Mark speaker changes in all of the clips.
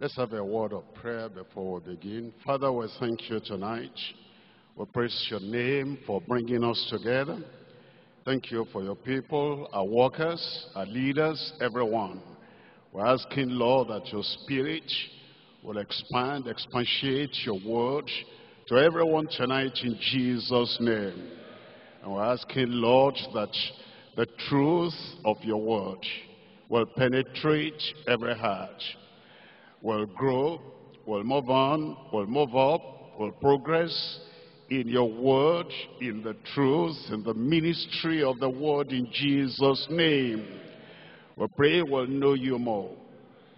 Speaker 1: Let's have a word of prayer before we begin. Father, we thank you tonight. We praise your name for bringing us together. Thank you for your people, our workers, our leaders, everyone. We're asking, Lord, that your spirit will expand, expatiate your word to everyone tonight in Jesus' name. And we're asking, Lord, that the truth of your word will penetrate every heart will grow, will move on, will move up, will progress in your word, in the truth, in the ministry of the word in Jesus' name. We pray we'll know you more,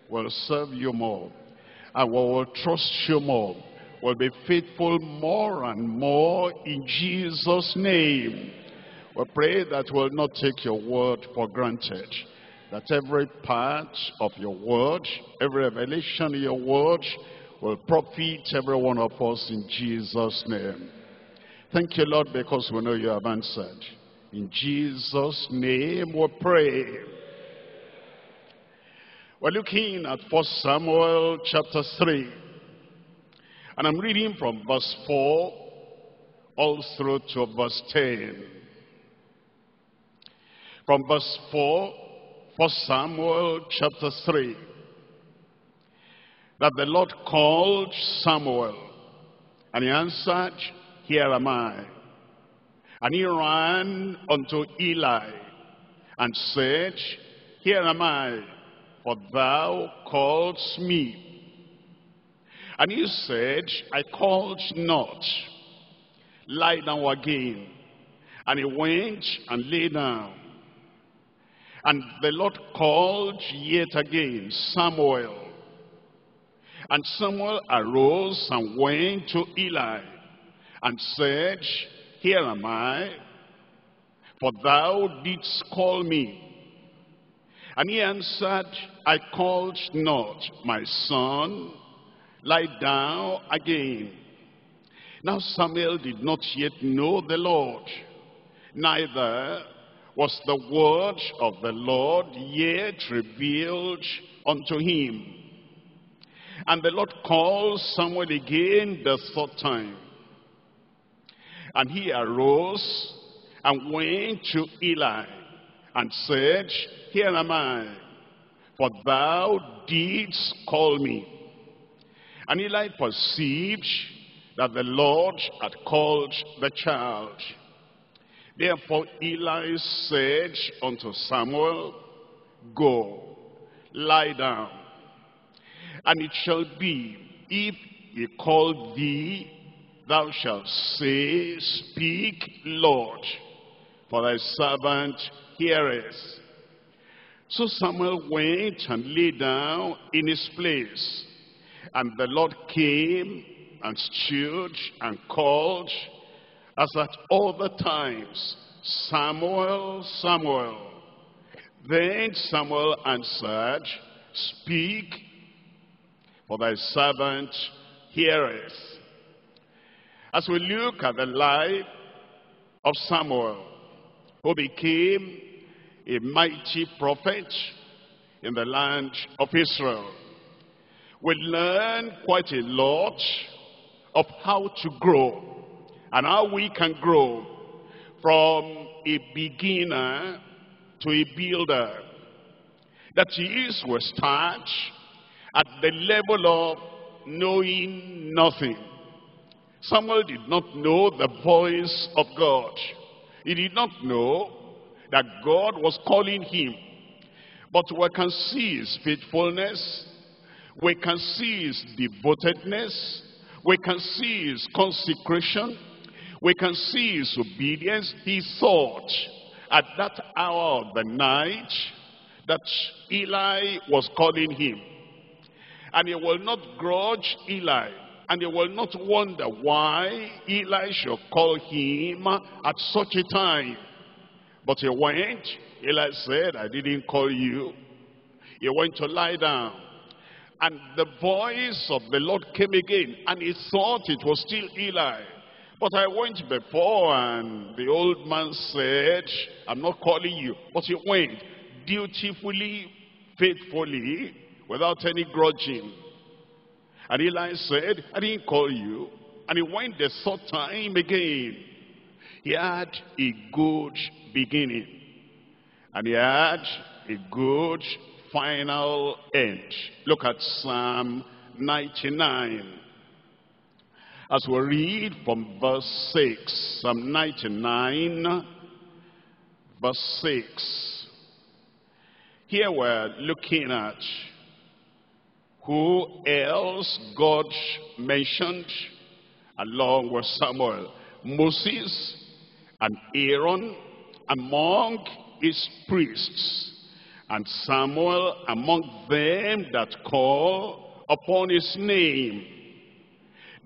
Speaker 1: we'll serve you more, and we will trust you more. We'll be faithful more and more in Jesus' name. We pray that we'll not take your word for granted that every part of your word, every revelation in your word will profit every one of us in Jesus' name. Thank you, Lord, because we know you have answered. In Jesus' name we pray. We're looking at 1 Samuel chapter 3. And I'm reading from verse 4 all through to verse 10. From verse 4 First Samuel chapter 3. That the Lord called Samuel. And he answered, Here am I. And he ran unto Eli and said, Here am I, for thou callest me. And he said, I called not. Lie down again. And he went and lay down. And the Lord called yet again Samuel. And Samuel arose and went to Eli and said, Here am I, for thou didst call me. And he answered, I called not, my son, lie down again. Now Samuel did not yet know the Lord, neither was the word of the Lord yet revealed unto him. And the Lord called Samuel again the third time. And he arose and went to Eli and said, Here am I, for thou didst call me. And Eli perceived that the Lord had called the child. Therefore Eli said unto Samuel, Go, lie down. And it shall be, if he call thee, thou shalt say, Speak, Lord, for thy servant heareth. So Samuel went and lay down in his place. And the Lord came and stood and called as at other times, Samuel, Samuel. Then Samuel answered, Speak, for thy servant heareth. As we look at the life of Samuel, who became a mighty prophet in the land of Israel, we learn quite a lot of how to grow and how we can grow from a beginner to a builder. that That is, we start at the level of knowing nothing. Samuel did not know the voice of God. He did not know that God was calling him. But we can see his faithfulness. We can see his devotedness. We can see his consecration we can see his obedience. He thought at that hour of the night that Eli was calling him. And he will not grudge Eli. And he will not wonder why Eli should call him at such a time. But he went. Eli said, I didn't call you. He went to lie down. And the voice of the Lord came again. And he thought it was still Eli. But I went before and the old man said, I'm not calling you. But he went dutifully, faithfully, without any grudging. And Eli said, I didn't call you. And he went the third time again. He had a good beginning. And he had a good final end. Look at Psalm 99. As we read from verse 6, Psalm 99, verse 6. Here we're looking at who else God mentioned along with Samuel. Moses and Aaron among his priests, and Samuel among them that call upon his name.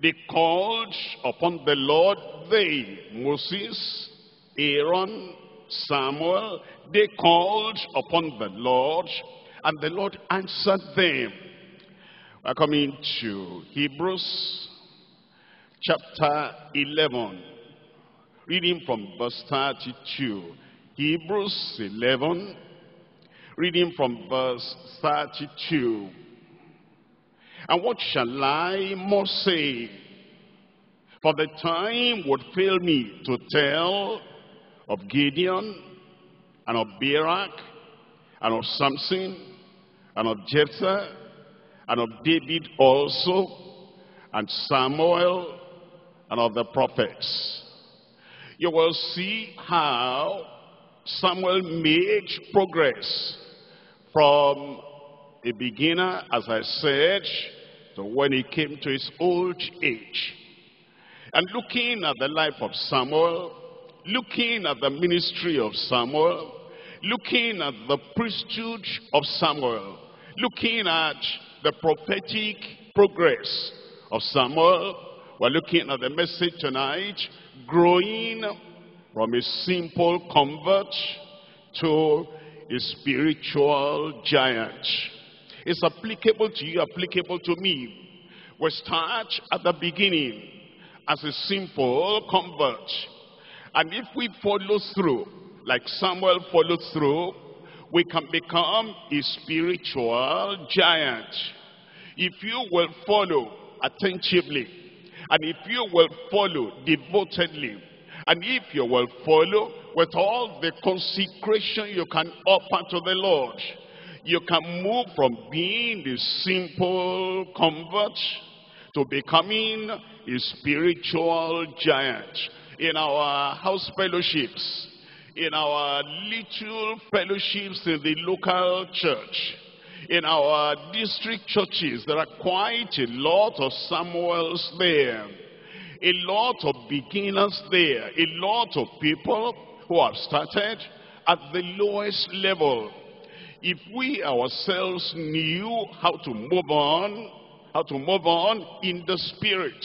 Speaker 1: They called upon the Lord, they, Moses, Aaron, Samuel, they called upon the Lord, and the Lord answered them. We're coming to Hebrews chapter 11, reading from verse 32. Hebrews 11, reading from verse 32. And what shall I more say? For the time would fail me to tell of Gideon, and of Barak, and of Samson, and of Jephthah, and of David also, and Samuel, and of the prophets. You will see how Samuel made progress from a beginner, as I said, when he came to his old age. And looking at the life of Samuel, looking at the ministry of Samuel, looking at the priesthood of Samuel, looking at the prophetic progress of Samuel, we're looking at the message tonight, growing from a simple convert to a spiritual giant. It's applicable to you, applicable to me. We start at the beginning as a simple convert. And if we follow through, like Samuel followed through, we can become a spiritual giant. If you will follow attentively, and if you will follow devotedly, and if you will follow with all the consecration you can offer to the Lord, you can move from being the simple convert to becoming a spiritual giant. In our house fellowships, in our little fellowships in the local church, in our district churches, there are quite a lot of Samuels there. A lot of beginners there. A lot of people who have started at the lowest level. If we ourselves knew how to move on, how to move on in the spirit,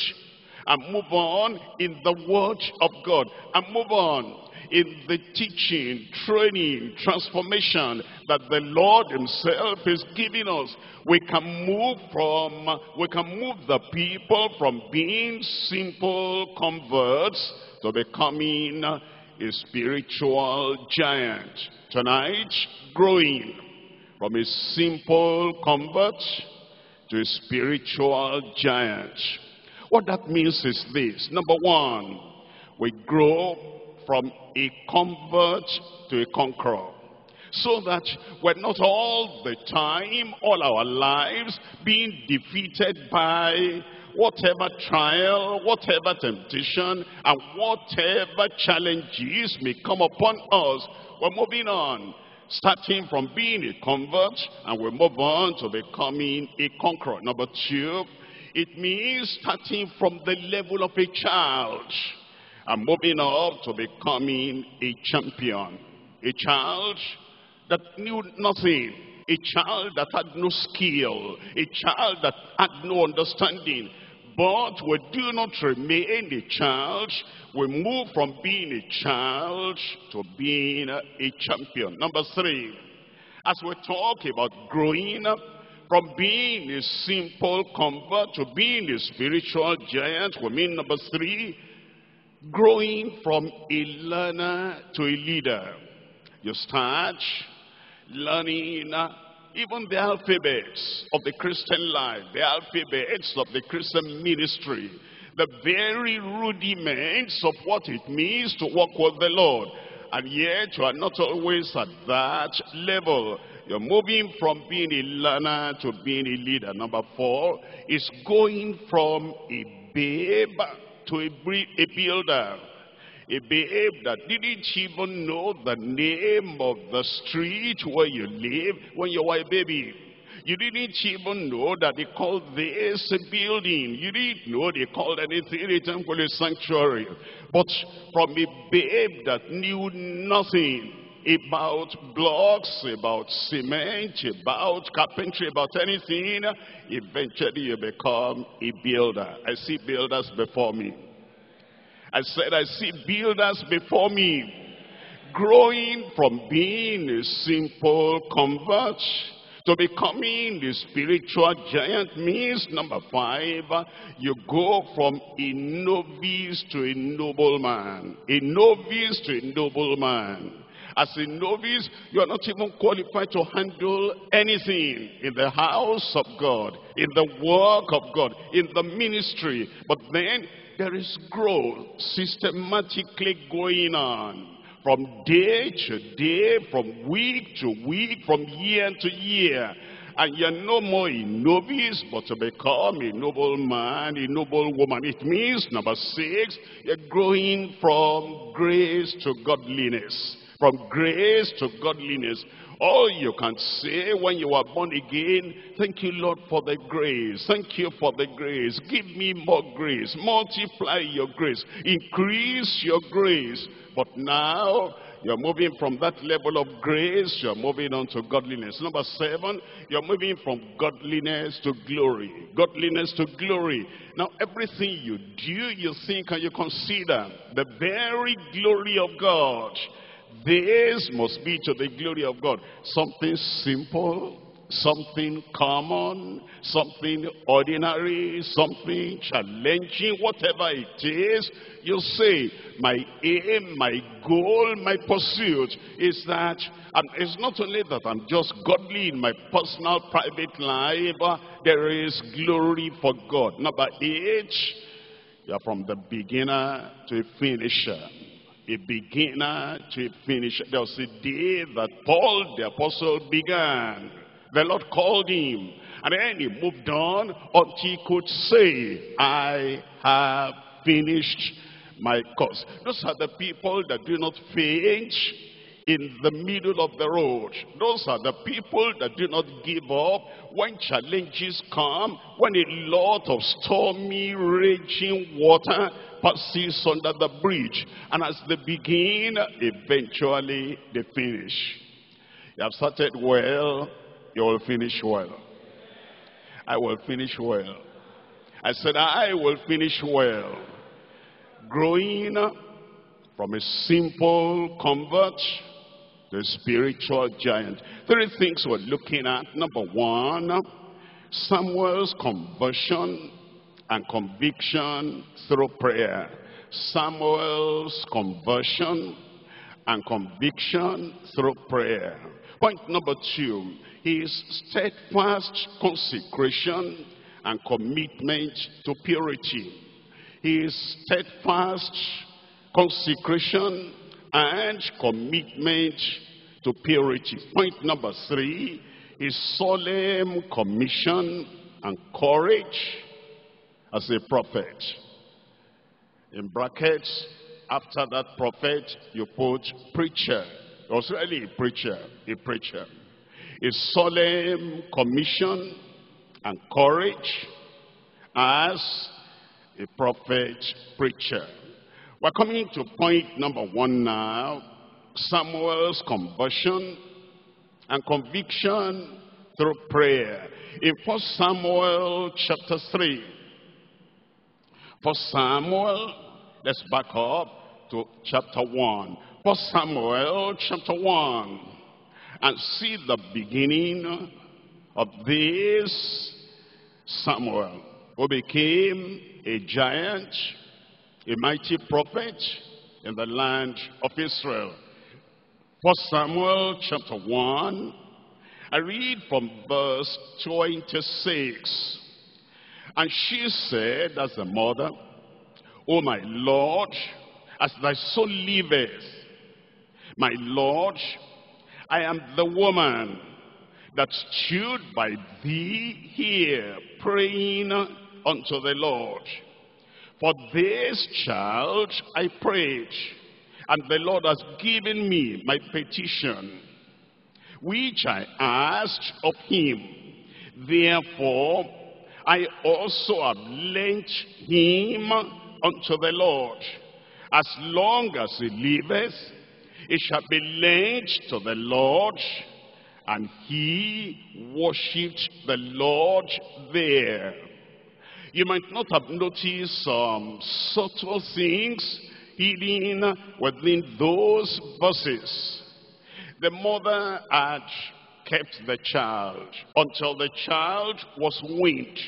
Speaker 1: and move on in the word of God, and move on in the teaching, training, transformation that the Lord himself is giving us. We can move from, we can move the people from being simple converts to becoming a spiritual giant. Tonight, growing from a simple convert to a spiritual giant. What that means is this. Number one, we grow from a convert to a conqueror. So that we're not all the time, all our lives, being defeated by whatever trial, whatever temptation, and whatever challenges may come upon us. We're moving on. Starting from being a convert, and we move on to becoming a conqueror. Number two, it means starting from the level of a child and moving up to becoming a champion. A child that knew nothing. A child that had no skill. A child that had no understanding. But we do not remain a child. We move from being a child to being a champion. Number three, as we talk about growing from being a simple convert to being a spiritual giant, we mean number three, growing from a learner to a leader. You start learning even the alphabets of the Christian life, the alphabets of the Christian ministry, the very rudiments of what it means to walk with the Lord. And yet you are not always at that level. You're moving from being a learner to being a leader. Number four is going from a babe to a, a builder. A babe that didn't even know the name of the street where you live when you were a baby. You didn't even know that they called this building. You didn't know they called anything a temple a sanctuary. But from a babe that knew nothing, about blocks, about cement, about carpentry, about anything, eventually you become a builder. I see builders before me. I said, I see builders before me. Growing from being a simple convert to becoming the spiritual giant means, number five, you go from a novice to a nobleman. A novice to a nobleman. As a novice, you are not even qualified to handle anything in the house of God, in the work of God, in the ministry. But then there is growth systematically going on from day to day, from week to week, from year to year. And you're no more a novice, but to become a noble man, a noble woman. It means, number six, you're growing from grace to godliness. From grace to godliness. All you can say when you are born again, thank you, Lord, for the grace. Thank you for the grace. Give me more grace. Multiply your grace. Increase your grace. But now, you're moving from that level of grace, you're moving on to godliness. Number seven, you're moving from godliness to glory. Godliness to glory. Now, everything you do, you think and you consider the very glory of God this must be to the glory of God. Something simple, something common, something ordinary, something challenging, whatever it is, you say, my aim, my goal, my pursuit is that, and it's not only that I'm just godly in my personal, private life, there is glory for God. Number eight, you're from the beginner to a finisher a beginner to a finisher. There was a day that Paul the apostle began. The Lord called him. And then he moved on until he could say, I have finished my course. Those are the people that do not faint in the middle of the road. Those are the people that do not give up when challenges come, when a lot of stormy, raging water passes under the bridge. And as they begin, eventually they finish. You have started well, you will finish well. I will finish well. I said, I will finish well. Growing from a simple convert a spiritual giant. Three things we're looking at. Number one, Samuel's conversion and conviction through prayer. Samuel's conversion and conviction through prayer. Point number two, his steadfast consecration and commitment to purity. His steadfast consecration and commitment to purity. Point number three, is solemn commission and courage as a prophet. In brackets, after that prophet, you put preacher. Was really a preacher, a preacher. A solemn commission and courage as a prophet preacher. We're coming to point number one now. Samuel's conversion and conviction through prayer. In 1 Samuel chapter 3, for Samuel, let's back up to chapter 1. For Samuel chapter 1. And see the beginning of this Samuel, who became a giant, a mighty prophet in the land of Israel. For Samuel chapter 1. I read from verse 26. And she said, as the mother, O my Lord, as thy soul liveth, my Lord, I am the woman that stood by thee here, praying unto the Lord. For this child I prayed, and the Lord has given me my petition, which I asked of him. Therefore, I also have lent him unto the Lord. As long as he liveth, it shall be lent to the Lord. And he worshipped the Lord there. You might not have noticed some subtle things hidden within those verses. The mother had kept the child until the child was weaned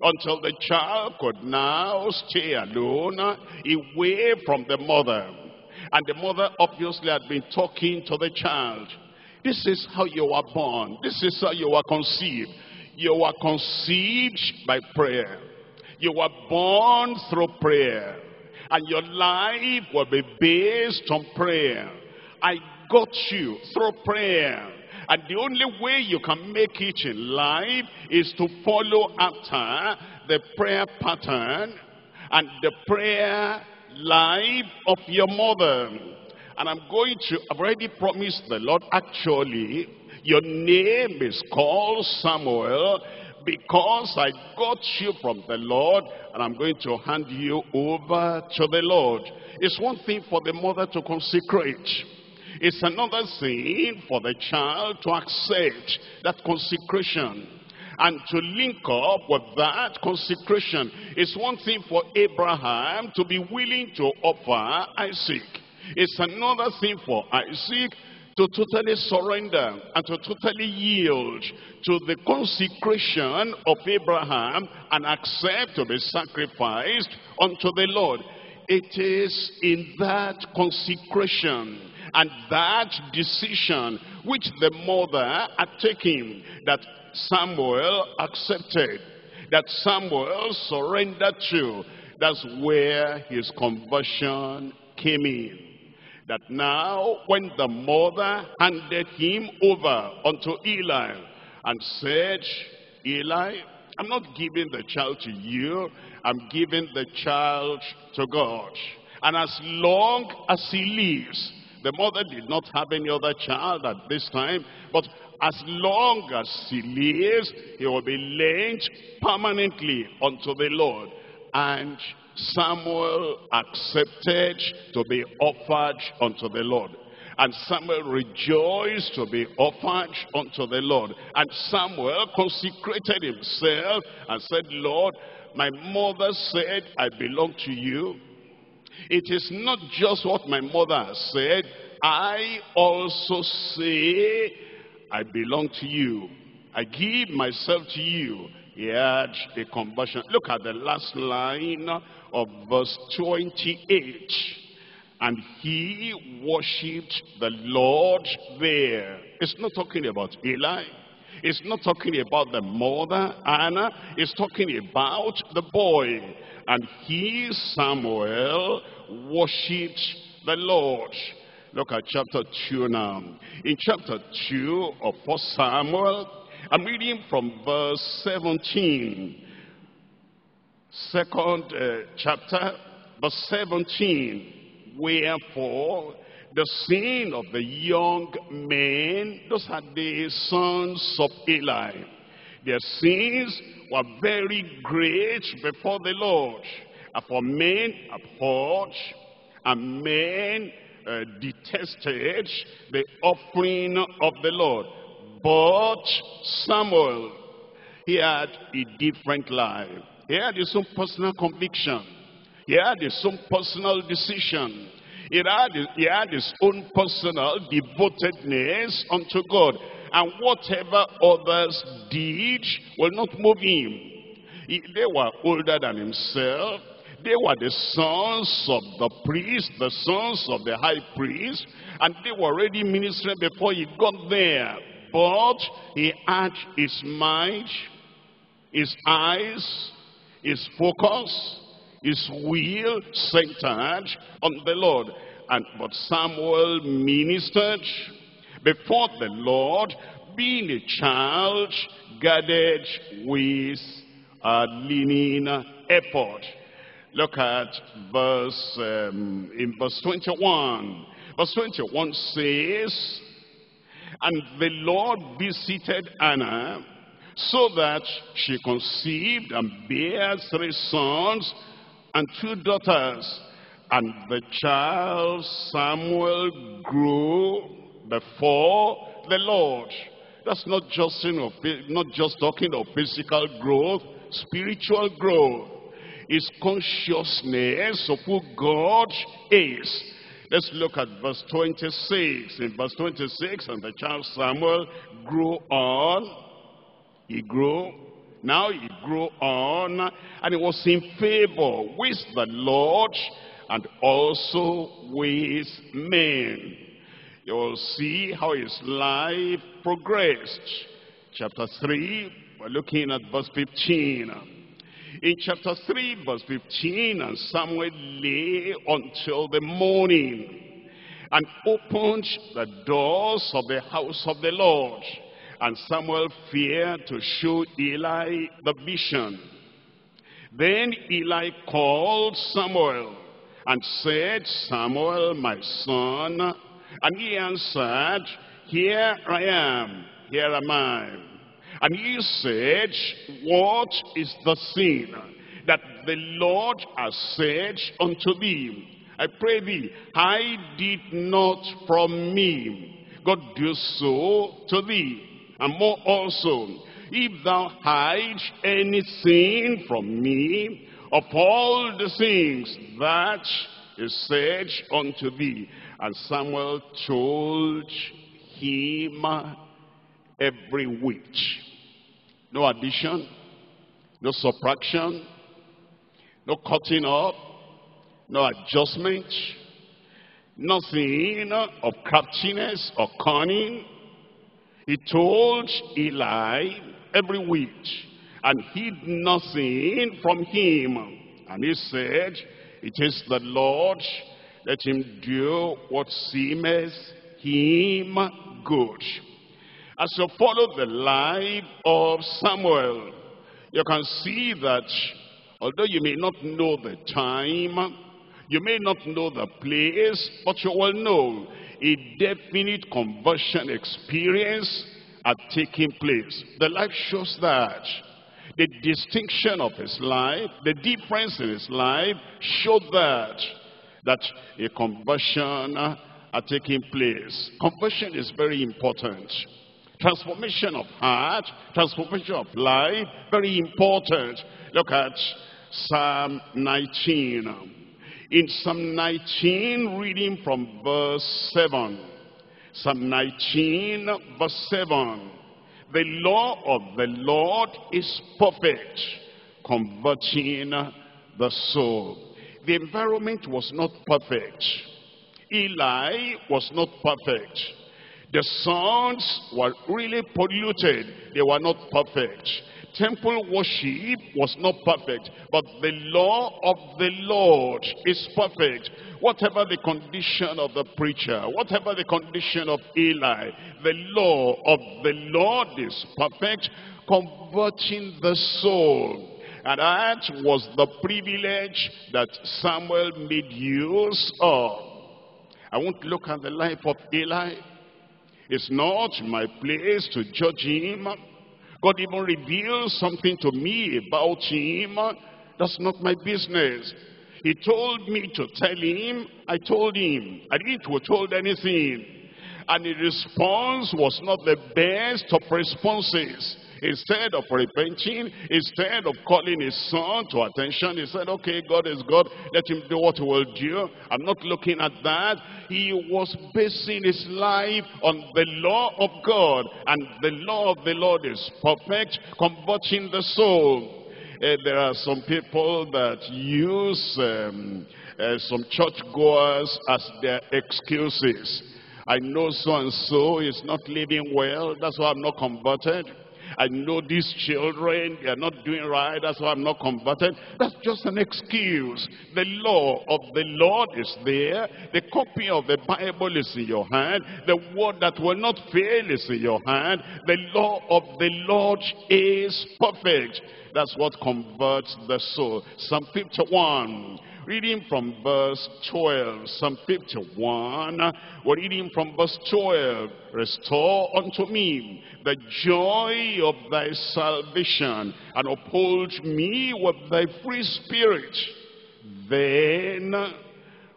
Speaker 1: until the child could now stay alone away from the mother. And the mother obviously had been talking to the child. This is how you were born. This is how you were conceived. You were conceived by prayer you were born through prayer and your life will be based on prayer I got you through prayer and the only way you can make it in life is to follow after the prayer pattern and the prayer life of your mother. And I'm going to, I've already promised the Lord, actually, your name is called Samuel because I got you from the Lord and I'm going to hand you over to the Lord. It's one thing for the mother to consecrate. It's another thing for the child to accept that consecration and to link up with that consecration. It's one thing for Abraham to be willing to offer Isaac. It's another thing for Isaac to totally surrender and to totally yield to the consecration of Abraham and accept to be sacrificed unto the Lord. It is in that consecration and that decision which the mother had taken that Samuel accepted, that Samuel surrendered to, that's where his conversion came in. That now when the mother handed him over unto Eli and said, Eli, I'm not giving the child to you, I'm giving the child to God. And as long as he lives, the mother did not have any other child at this time, but as long as he lives, he will be linked permanently unto the Lord. And Samuel accepted to be offered unto the Lord. And Samuel rejoiced to be offered unto the Lord. And Samuel consecrated himself and said, Lord, my mother said, I belong to you. It is not just what my mother has said. I also say, I belong to you. I give myself to you. He had a conversion. Look at the last line of verse 28. And he worshipped the Lord there. It's not talking about Eli. It's not talking about the mother, Hannah. It's talking about the boy. And he, Samuel, worshipped the Lord. Look at chapter 2 now. In chapter 2 of 1 Samuel, I'm reading from verse 17. Second uh, chapter, verse 17. Wherefore, the sin of the young men, those are the sons of Eli. Their sins were very great before the Lord. For men abhorred, and men uh, detested the offering of the Lord. But Samuel, he had a different life. He had his own personal conviction. He had his own personal decision. He had, he had his own personal devotedness unto God. And whatever others did will not move him. He, they were older than himself. They were the sons of the priest, the sons of the high priest. And they were already ministering before he got there. But he had his mind, his eyes, his focus, his will centered on the Lord. And but Samuel ministered before the Lord, being a child, guarded with a linen ephod. Look at verse um, in verse 21. Verse 21 says, And the Lord visited Hannah so that she conceived and bare three sons and two daughters. And the child Samuel grew before the Lord. That's not just, you know, not just talking of physical growth, spiritual growth. Is consciousness of who God is. Let's look at verse 26. In verse 26, and the child Samuel grew on. He grew. Now he grew on. And he was in favor with the Lord and also with men. You will see how his life progressed. Chapter 3, we're looking at verse 15. In chapter 3, verse 15, and Samuel lay until the morning and opened the doors of the house of the Lord. And Samuel feared to show Eli the vision. Then Eli called Samuel and said, Samuel, my son. And he answered, Here I am, here am I. And he said, What is the sin that the Lord has said unto thee? I pray thee, hide it not from me. God do so to thee. And more also, if thou hide any sin from me, of all the things that is said unto thee. And Samuel told him every which. No addition, no subtraction, no cutting up, no adjustment, nothing of craftiness or cunning. He told Eli every which and hid nothing from him. And he said, It is the Lord, let him do what seemeth him good. As you follow the life of Samuel, you can see that although you may not know the time, you may not know the place, but you will know a definite conversion experience are taking place. The life shows that the distinction of his life, the difference in his life showed that, that a conversion uh, are taking place. Conversion is very important. Transformation of heart, transformation of life, very important. Look at Psalm 19. In Psalm 19, reading from verse 7. Psalm 19, verse 7. The law of the Lord is perfect, converting the soul. The environment was not perfect. Eli was not perfect. The sons were really polluted. They were not perfect. Temple worship was not perfect. But the law of the Lord is perfect. Whatever the condition of the preacher, whatever the condition of Eli, the law of the Lord is perfect, converting the soul. And that was the privilege that Samuel made use of. I won't look at the life of Eli. It's not my place to judge him. God even reveals something to me about him. That's not my business. He told me to tell him, I told him. I didn't told anything. And the response was not the best of responses. Instead of repenting, instead of calling his son to attention, he said, okay, God is God, let him do what he will do. I'm not looking at that. He was basing his life on the law of God, and the law of the Lord is perfect, converting the soul. Uh, there are some people that use um, uh, some churchgoers as their excuses. I know so-and-so is not living well. That's why I'm not converted. I know these children, they are not doing right, that's why I'm not converted. That's just an excuse. The law of the Lord is there. The copy of the Bible is in your hand. The word that will not fail is in your hand. The law of the Lord is perfect. That's what converts the soul. Psalm 51. Reading from verse 12, Psalm 51, we're reading from verse 12. Restore unto me the joy of thy salvation, and uphold me with thy free spirit. Then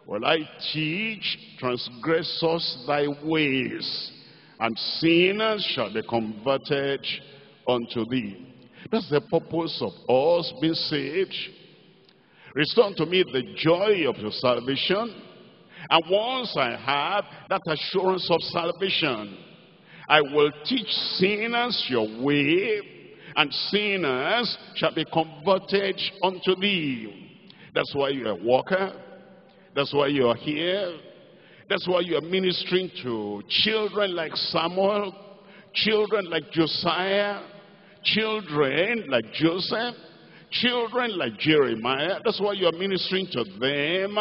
Speaker 1: will I teach transgressors thy ways, and sinners shall be converted unto thee. That's the purpose of us being saved Restore to me the joy of your salvation. And once I have that assurance of salvation, I will teach sinners your way, and sinners shall be converted unto thee. That's why you're a walker. That's why you're here. That's why you're ministering to children like Samuel, children like Josiah, children like Joseph, children like Jeremiah. That's why you're ministering to them.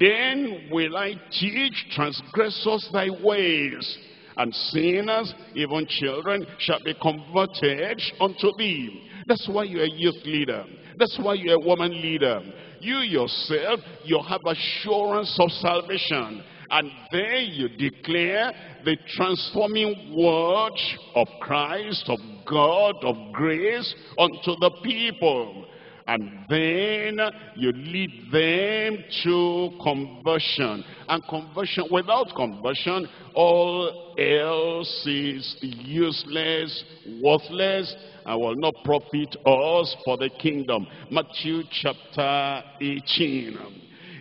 Speaker 1: Then will I teach transgressors thy ways, and sinners, even children, shall be converted unto thee. That's why you're a youth leader. That's why you're a woman leader. You yourself, you have assurance of salvation. And there you declare the transforming word of Christ, of God, of grace unto the people. And then you lead them to conversion. And conversion, without conversion, all else is useless, worthless, and will not profit us for the kingdom. Matthew chapter 18.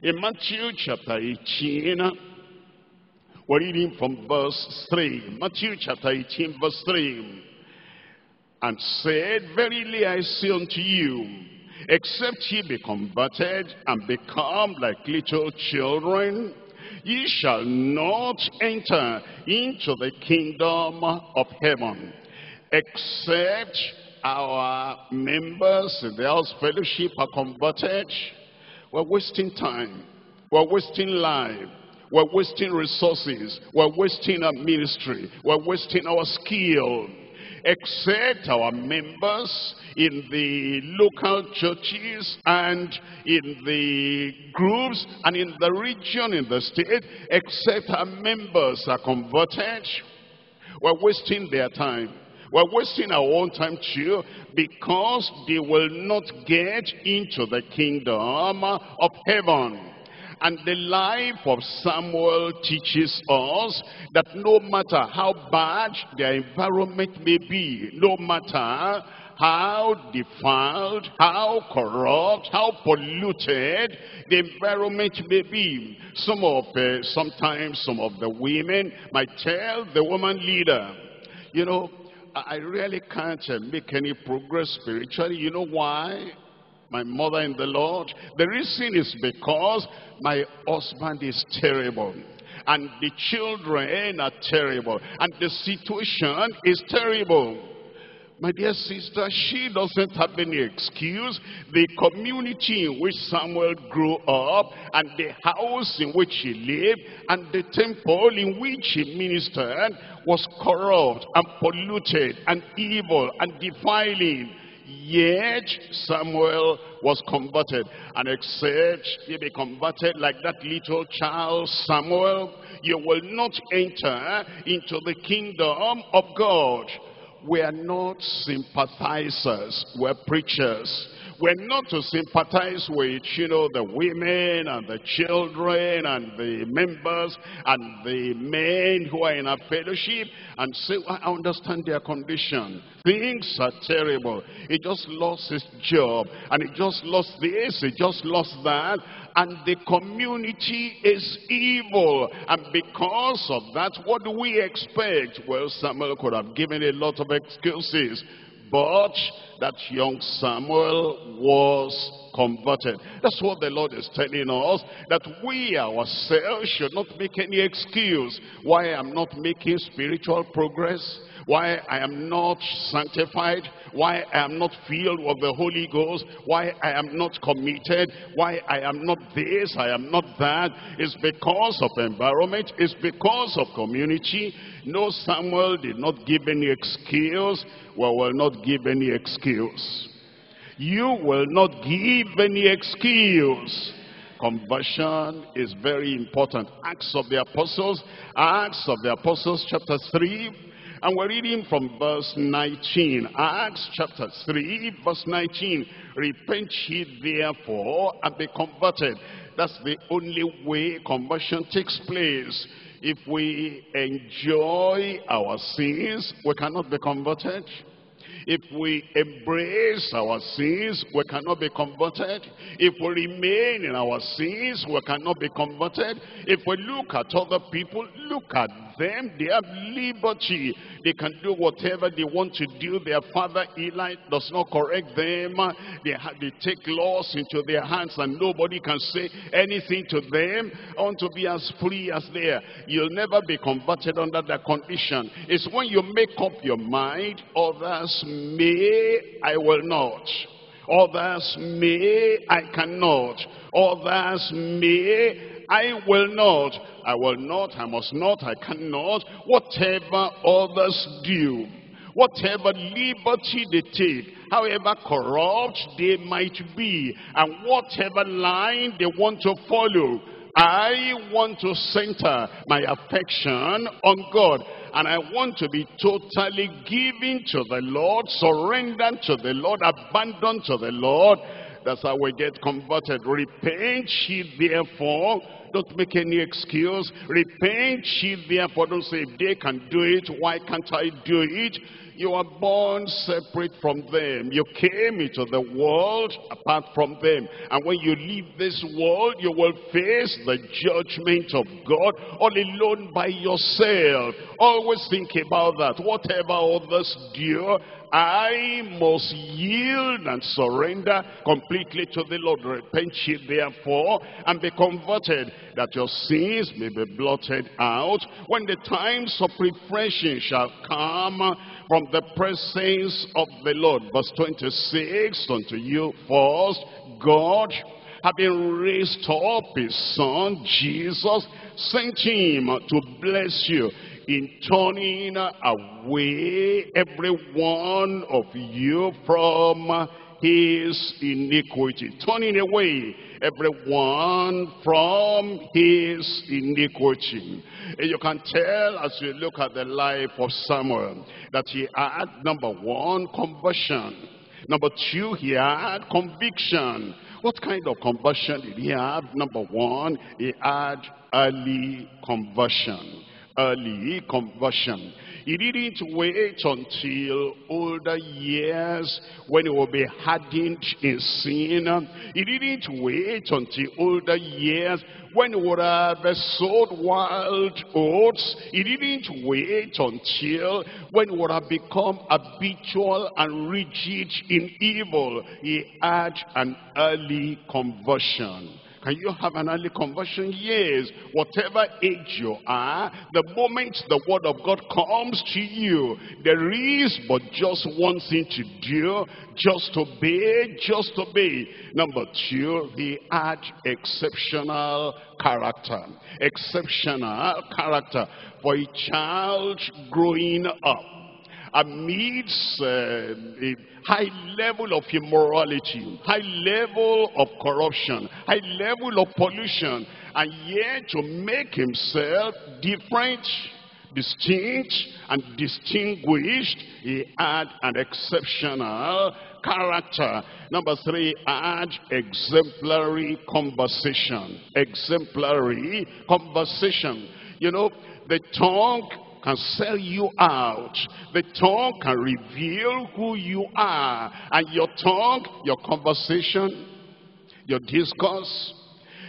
Speaker 1: In Matthew chapter 18, we're reading from verse 3. Matthew chapter 18 verse 3. And said, Verily I say unto you, except ye be converted and become like little children, ye shall not enter into the kingdom of heaven. Except our members in the house fellowship are converted, we're wasting time. We're wasting life. We're wasting resources. We're wasting our ministry. We're wasting our skill. Except our members in the local churches and in the groups and in the region, in the state, except our members are converted, we're wasting their time. We're wasting our own time too because they will not get into the kingdom of heaven. And the life of Samuel teaches us that no matter how bad their environment may be, no matter how defiled, how corrupt, how polluted the environment may be. Some of, uh, sometimes some of the women might tell the woman leader, you know, I really can't uh, make any progress spiritually. You know why? My mother in the Lord. The reason is because my husband is terrible. And the children are terrible. And the situation is terrible. My dear sister, she doesn't have any excuse. The community in which Samuel grew up, and the house in which he lived, and the temple in which he ministered was corrupt and polluted and evil and defiling. Yet Samuel was converted. And except you be converted like that little child Samuel, you will not enter into the kingdom of God. We are not sympathizers, we're preachers. We're not to sympathize with, you know, the women and the children and the members and the men who are in our fellowship and say, I understand their condition. Things are terrible. He just lost his job and he just lost this, he just lost that and the community is evil. And because of that, what do we expect? Well, Samuel could have given a lot of excuses. But that young Samuel was converted. That's what the Lord is telling us, that we ourselves should not make any excuse why I'm not making spiritual progress, why I am not sanctified, why I am not filled with the Holy Ghost, why I am not committed, why I am not this, I am not that. It's because of environment, it's because of community. No, Samuel did not give any excuse. Well, will not give any excuse. You will not give any excuse. Conversion is very important. Acts of the Apostles, Acts of the Apostles chapter 3, and we're reading from verse 19. Acts chapter 3, verse 19. Repent ye therefore and be converted. That's the only way conversion takes place. If we enjoy our sins, we cannot be converted. If we embrace our sins, we cannot be converted. If we remain in our sins, we cannot be converted. If we look at other people, look at them. They have liberty. They can do whatever they want to do. Their father Eli does not correct them. They, have, they take laws into their hands and nobody can say anything to them. I want to be as free as they are. You'll never be converted under that condition. It's when you make up your mind, others may, I will not. Others may, I cannot. Others may, I will not, I will not, I must not, I cannot, whatever others do, whatever liberty they take, however corrupt they might be, and whatever line they want to follow, I want to center my affection on God. And I want to be totally given to the Lord, surrendered to the Lord, abandoned to the Lord. That's how we get converted. Repent ye therefore don't make any excuse. Repent ye therefore. Don't say, if they can do it, why can't I do it? You are born separate from them. You came into the world apart from them. And when you leave this world, you will face the judgment of God all alone by yourself. Always think about that. Whatever others do, I must yield and surrender completely to the Lord. Repent ye therefore and be converted that your sins may be blotted out when the times of refreshing shall come from the presence of the Lord. Verse 26, unto you first, God having raised up his son, Jesus, sent him to bless you in turning away every one of you from his iniquity. Turning away everyone from his iniquity. And you can tell as you look at the life of Samuel that he had, number one, conversion. Number two, he had conviction. What kind of conversion did he have? Number one, he had early conversion early conversion. He didn't wait until older years when he will be hardened in sin. He didn't wait until older years when he would have sowed wild oats. He didn't wait until when he would have become habitual and rigid in evil. He had an early conversion. Can you have an early conversion? Yes. Whatever age you are, the moment the word of God comes to you, there is but just one thing to do, just obey, just obey. Number two, he had exceptional character. Exceptional character for a child growing up amidst uh, a high level of immorality, high level of corruption, high level of pollution, and yet to make himself different, distinct, and distinguished, he had an exceptional character. Number three, add exemplary conversation. Exemplary conversation. You know, the tongue can sell you out. The tongue can reveal who you are. And your tongue, your conversation, your discourse,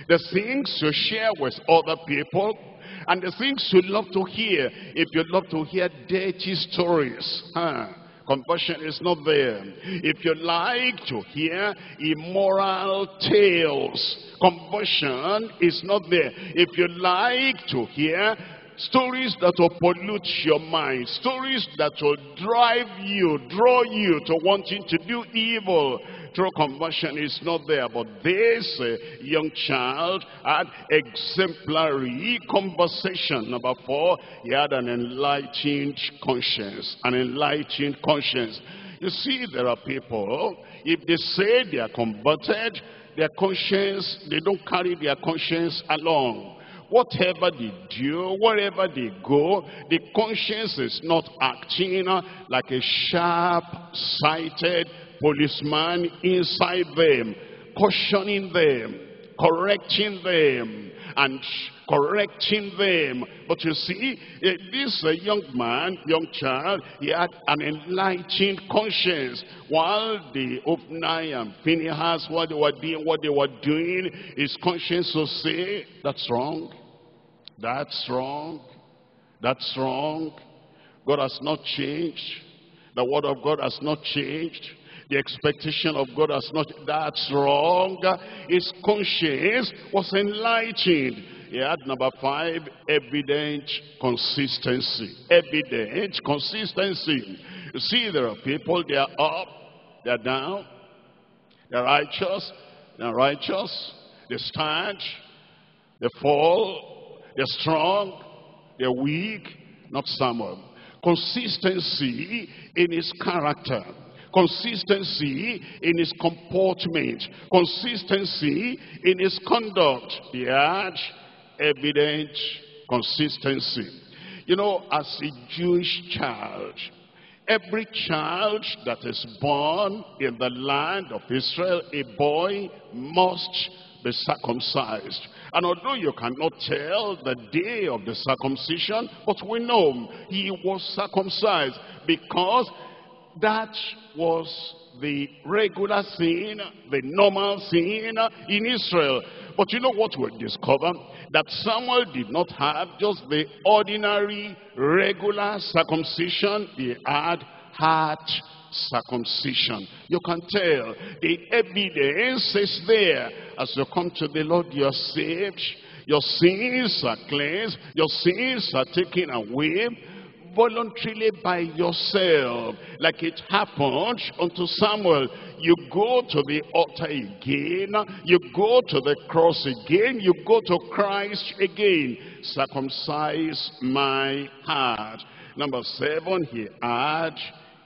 Speaker 1: the things you share with other people, and the things you love to hear. If you love to hear dirty stories, huh? conversion is not there. If you like to hear immoral tales, conversion is not there. If you like to hear Stories that will pollute your mind. Stories that will drive you, draw you to wanting to do evil. True conversion is not there. But this uh, young child had exemplary conversation. Number four, he had an enlightened conscience. An enlightened conscience. You see, there are people, if they say they are converted, their conscience, they don't carry their conscience along whatever they do, wherever they go, the conscience is not acting like a sharp-sighted policeman inside them, cautioning them, correcting them, and correcting them. But you see, eh, this uh, young man, young child, he had an enlightened conscience. While the Hophni and Phinehas, what they were doing, what they were doing, his conscience will say, that's wrong. That's wrong. That's wrong. God has not changed. The word of God has not changed. The expectation of God has not, that's wrong. His conscience was enlightened. He had number five, evident consistency. Evident consistency. You see, there are people, they are up, they are down, they're righteous, they're righteous, they stand, they fall, they're strong, they're weak, not Samuel. Consistency in his character consistency in his comportment, consistency in his conduct. He had evident consistency. You know, as a Jewish child, every child that is born in the land of Israel, a boy must be circumcised. And although you cannot tell the day of the circumcision, but we know he was circumcised because that was the regular sin, the normal sin in Israel. But you know what we discover? That Samuel did not have just the ordinary, regular circumcision. He had heart circumcision. You can tell the evidence is there. As you come to the Lord, you're saved. Your sins are cleansed. Your sins are taken away voluntarily by yourself, like it happened unto Samuel. You go to the altar again, you go to the cross again, you go to Christ again. Circumcise my heart. Number seven, he had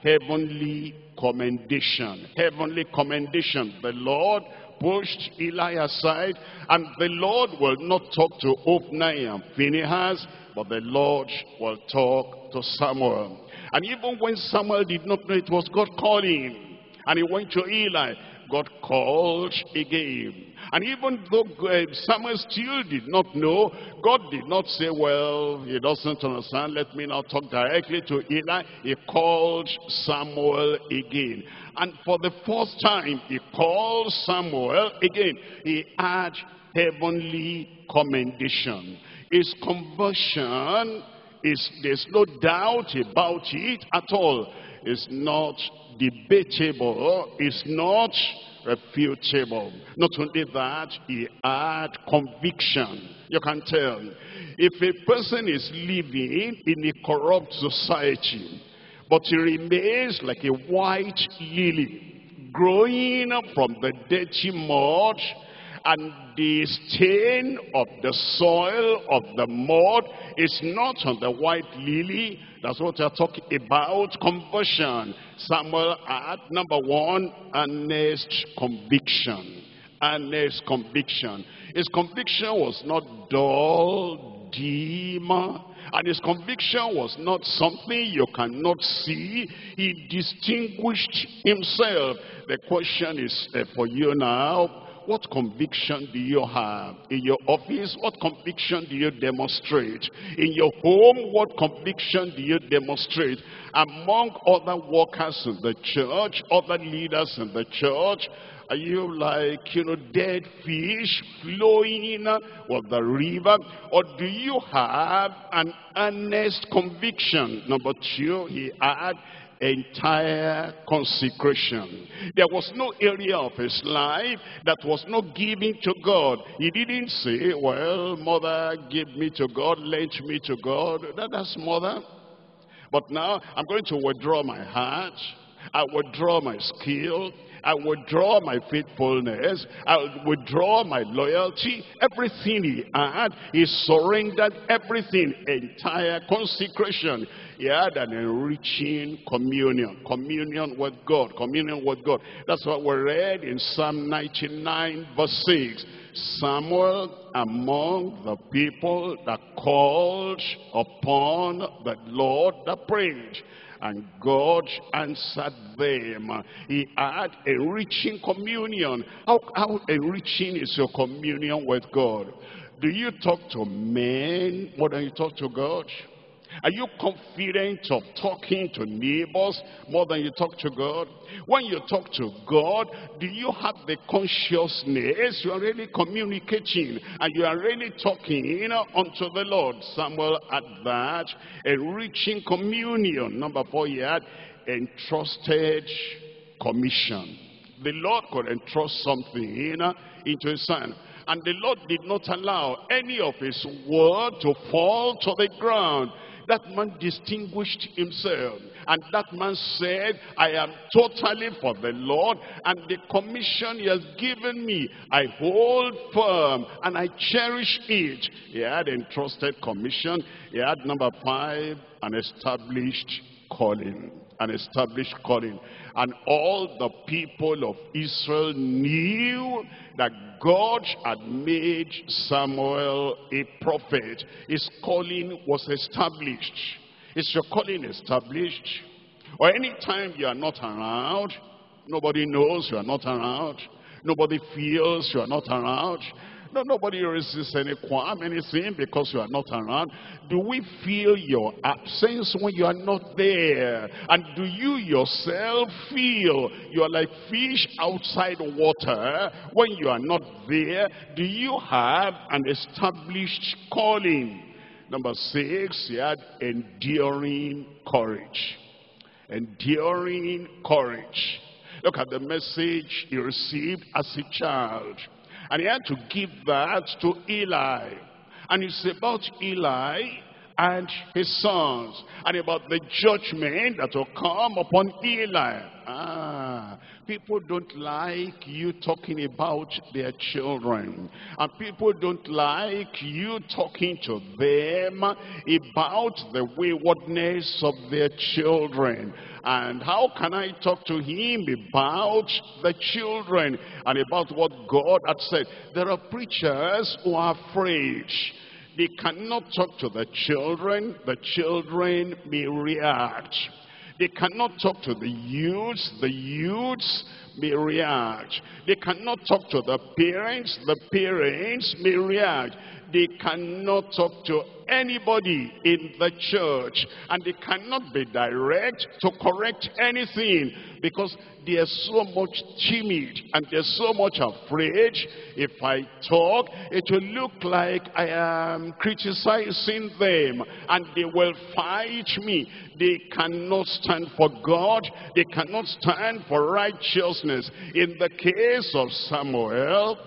Speaker 1: heavenly commendation. Heavenly commendation. The Lord pushed Eli aside, and the Lord will not talk to Hophni and Phinehas, but the Lord will talk to Samuel. And even when Samuel did not know it was God calling and he went to Eli, God called again. And even though uh, Samuel still did not know, God did not say, well, he doesn't understand, let me now talk directly to Eli. He called Samuel again. And for the first time, he called Samuel again. He had heavenly commendation. His conversion is, there's no doubt about it at all. It's not debatable. is not refutable. Not only that, he had conviction. You can tell. If a person is living in a corrupt society, but he remains like a white lily, growing from the dirty mud, and the stain of the soil of the mud is not on the white lily. That's what we're talking about, conversion. Samuel had, number one, earnest conviction. Earnest conviction. His conviction was not dull, dim, and his conviction was not something you cannot see. He distinguished himself. The question is uh, for you now what conviction do you have? In your office, what conviction do you demonstrate? In your home, what conviction do you demonstrate? Among other workers in the church, other leaders in the church, are you like, you know, dead fish flowing with uh, the river? Or do you have an earnest conviction? Number two, he had entire consecration. There was no area of his life that was not given to God. He didn't say, well, mother, give me to God, lend me to God. That, that's mother. But now I'm going to withdraw my heart. I withdraw my skill. I withdraw my faithfulness. I withdraw my loyalty. Everything he had, he surrendered everything, entire consecration. He had an enriching communion, communion with God, communion with God. That's what we read in Psalm 99 verse 6. Samuel among the people that called upon the Lord that prayed. And God answered them. He had enriching communion. How, how enriching is your communion with God? Do you talk to men more than you talk to God? Are you confident of talking to neighbors more than you talk to God? When you talk to God, do you have the consciousness you are really communicating and you are really talking unto the Lord? Samuel had that, enriching communion. Number four, he had entrusted commission. The Lord could entrust something into his son. And the Lord did not allow any of his word to fall to the ground that man distinguished himself. And that man said, I am totally for the Lord, and the commission he has given me, I hold firm, and I cherish it. He had entrusted commission. He had number five, an established calling. An established calling. And all the people of Israel knew that God had made Samuel a prophet. His calling was established. Is your calling established? Or anytime you are not around, nobody knows you are not around, nobody feels you are not around, no, nobody resists any qualm, anything, because you are not around. Do we feel your absence when you are not there? And do you yourself feel you are like fish outside water when you are not there? Do you have an established calling? Number six, he had enduring courage. Enduring courage. Look at the message he received as a child. And he had to give that to Eli. And it's about Eli and his sons. And about the judgment that will come upon Eli. Ah, people don't like you talking about their children. And people don't like you talking to them about the waywardness of their children. And how can I talk to him about the children and about what God had said? There are preachers who are afraid. They cannot talk to the children. The children may react. They cannot talk to the youths. The youths may react. They cannot talk to the parents. The parents may react. They cannot talk to anybody in the church. And they cannot be direct to correct anything. Because they are so much timid and they're so much afraid. If I talk, it will look like I am criticizing them. And they will fight me. They cannot stand for God. They cannot stand for righteousness. In the case of Samuel,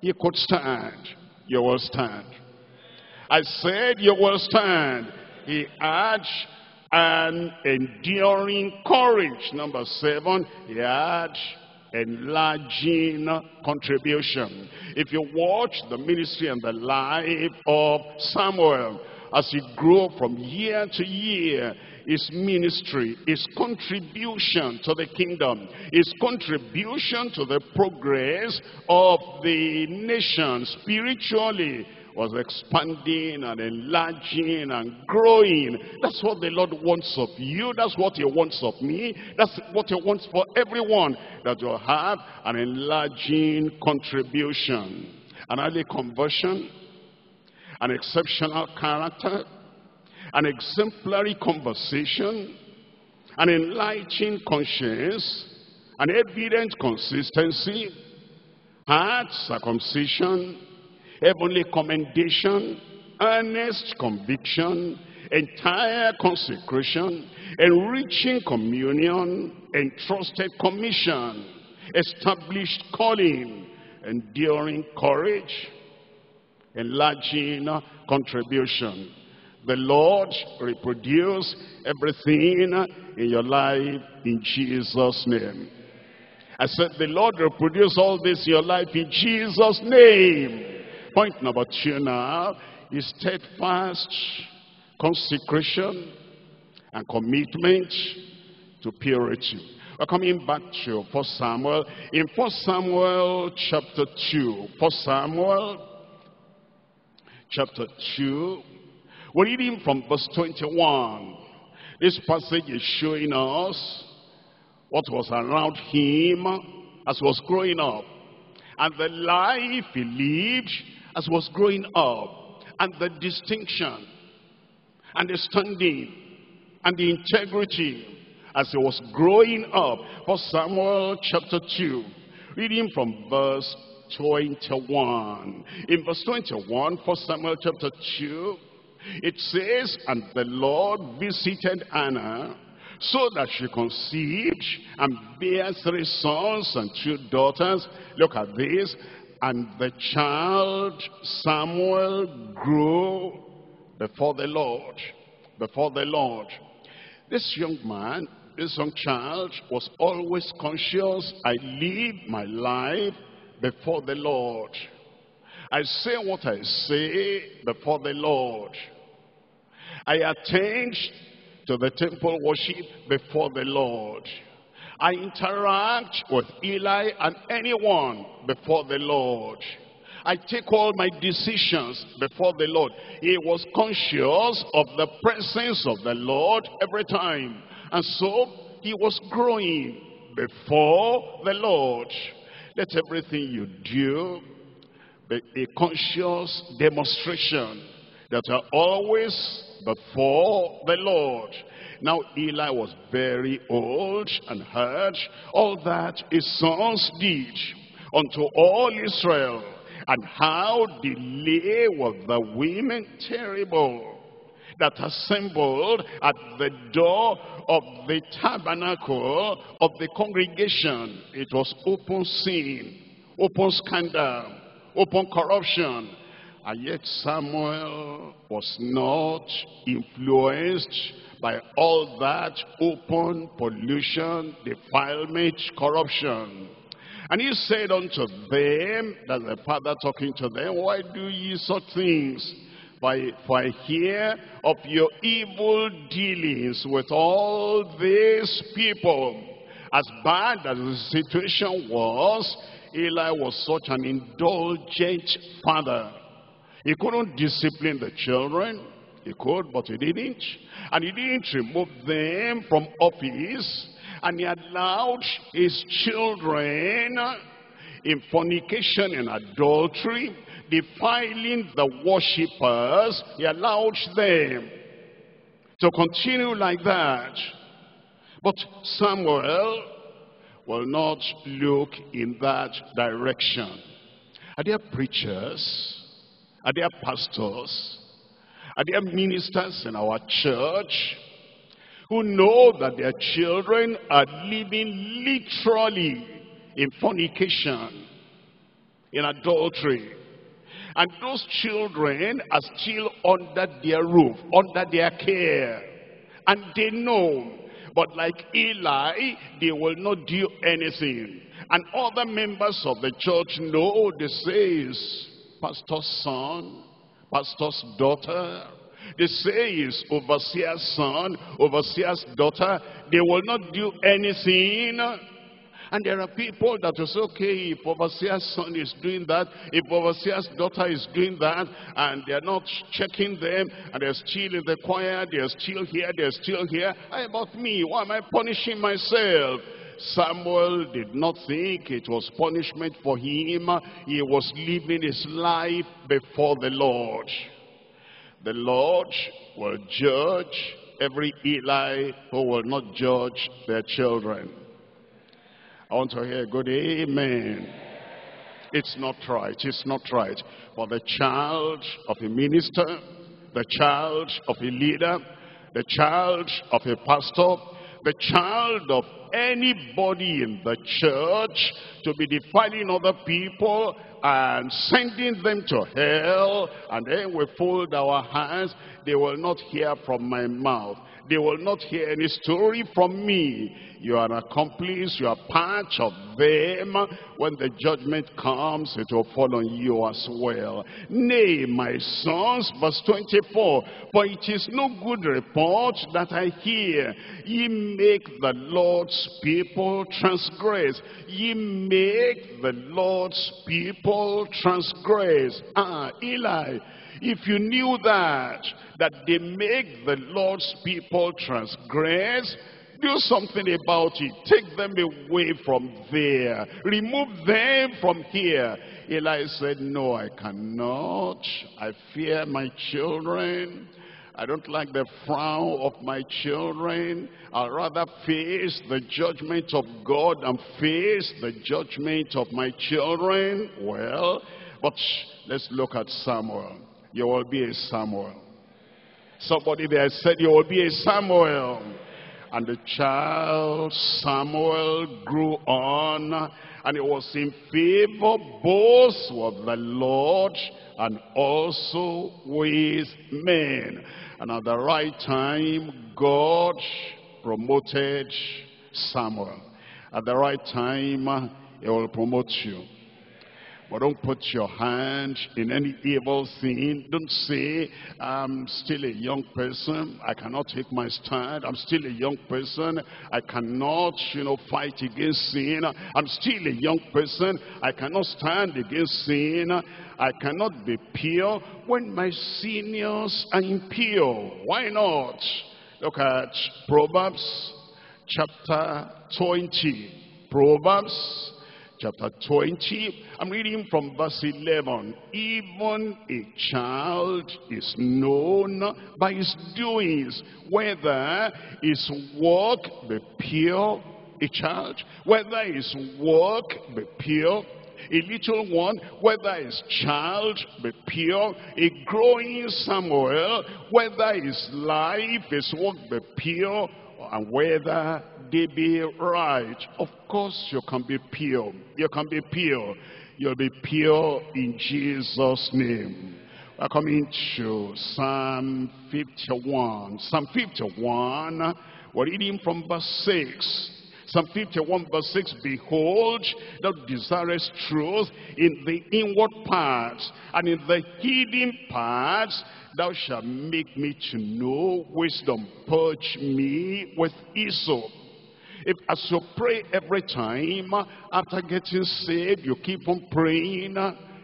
Speaker 1: he could stand you will stand. I said you will stand. He had an enduring courage. Number seven, he had enlarging contribution. If you watch the ministry and the life of Samuel, as he grew from year to year, his ministry, his contribution to the kingdom, his contribution to the progress of the nation spiritually was expanding and enlarging and growing. That's what the Lord wants of you. That's what he wants of me. That's what he wants for everyone, that you have an enlarging contribution. An early conversion, an exceptional character, an exemplary conversation, an enlightening conscience, an evident consistency, heart circumcision, heavenly commendation, earnest conviction, entire consecration, enriching communion, entrusted commission, established calling, enduring courage, enlarging contribution. The Lord reproduce everything in your life in Jesus' name. I said, the Lord reproduce all this in your life in Jesus' name. Point number two now is steadfast consecration and commitment to purity. We're coming back to 1 Samuel. In 1 Samuel chapter 2, 1 Samuel chapter 2, we're reading from verse 21. This passage is showing us what was around him as he was growing up. And the life he lived as was growing up. And the distinction and the standing and the integrity as he was growing up. For Samuel chapter 2, reading from verse 21. In verse 21, for Samuel chapter 2, it says, And the Lord visited Hannah, so that she conceived and bare three sons and two daughters. Look at this. And the child Samuel grew before the Lord. Before the Lord. This young man, this young child was always conscious, I live my life before the Lord. I say what I say before the Lord. I attend to the temple worship before the Lord. I interact with Eli and anyone before the Lord. I take all my decisions before the Lord. He was conscious of the presence of the Lord every time. And so he was growing before the Lord. Let everything you do a conscious demonstration that are always before the Lord. Now Eli was very old and heard all that his sons did unto all Israel and how delay was the women terrible that assembled at the door of the tabernacle of the congregation. It was open sin, open scandal, open corruption. And yet Samuel was not influenced by all that open pollution, defilement, corruption. And he said unto them, that the father talking to them, why do ye such things? I, for I hear of your evil dealings with all these people. As bad as the situation was, Eli was such an indulgent father. He couldn't discipline the children. He could, but he didn't. And he didn't remove them from office and he allowed his children in fornication and adultery, defiling the worshippers, he allowed them to continue like that. But Samuel will not look in that direction. Are there preachers? Are there pastors? Are there ministers in our church who know that their children are living literally in fornication, in adultery. And those children are still under their roof, under their care. And they know. But like Eli, they will not do anything. And other members of the church know, they say, pastor's son, pastor's daughter, they say is overseer's son, overseer's daughter. They will not do anything. And there are people that will say, okay, if overseer's son is doing that, if overseer's daughter is doing that, and they're not checking them, and they're still in the choir, they're still here, they're still here. How about me? Why am I punishing myself? Samuel did not think it was punishment for him. He was living his life before the Lord. The Lord will judge every Eli who will not judge their children. I want to hear good amen. It's not right. It's not right for the child of a minister, the child of a leader, the child of a pastor, the child of anybody in the church to be defiling other people and sending them to hell and then we fold our hands they will not hear from my mouth they will not hear any story from me. You are an accomplice, you are part of them. When the judgment comes, it will fall on you as well. Nay, my sons, verse 24, for it is no good report that I hear. Ye make the Lord's people transgress. Ye make the Lord's people transgress. Ah, Eli, if you knew that, that they make the Lord's people transgress, do something about it. Take them away from there. Remove them from here. Eli said, no, I cannot. I fear my children. I don't like the frown of my children. I'd rather face the judgment of God and face the judgment of my children. Well, but let's look at Samuel you will be a Samuel. Somebody there said you will be a Samuel. And the child Samuel grew on and it was in favor both with the Lord and also with men. And at the right time, God promoted Samuel. At the right time, he will promote you. But don't put your hand in any evil thing. Don't say, I'm still a young person. I cannot take my stand. I'm still a young person. I cannot, you know, fight against sin. I'm still a young person. I cannot stand against sin. I cannot be pure when my seniors are impure. Why not? Look at Proverbs chapter 20. Proverbs chapter 20. I'm reading from verse 11. Even a child is known by his doings, whether his work be pure, a child, whether his work be pure, a little one, whether his child be pure, a growing Samuel, whether his life, his work be pure, and whether they be right. Of course you can be pure. You can be pure. You'll be pure in Jesus' name. We're coming to Psalm 51. Psalm 51, we're reading from verse 6. Psalm 51 verse 6, Behold, thou desirest truth in the inward parts, and in the hidden parts thou shalt make me to know wisdom. Purge me with hyssop. If as you pray every time after getting saved, you keep on praying,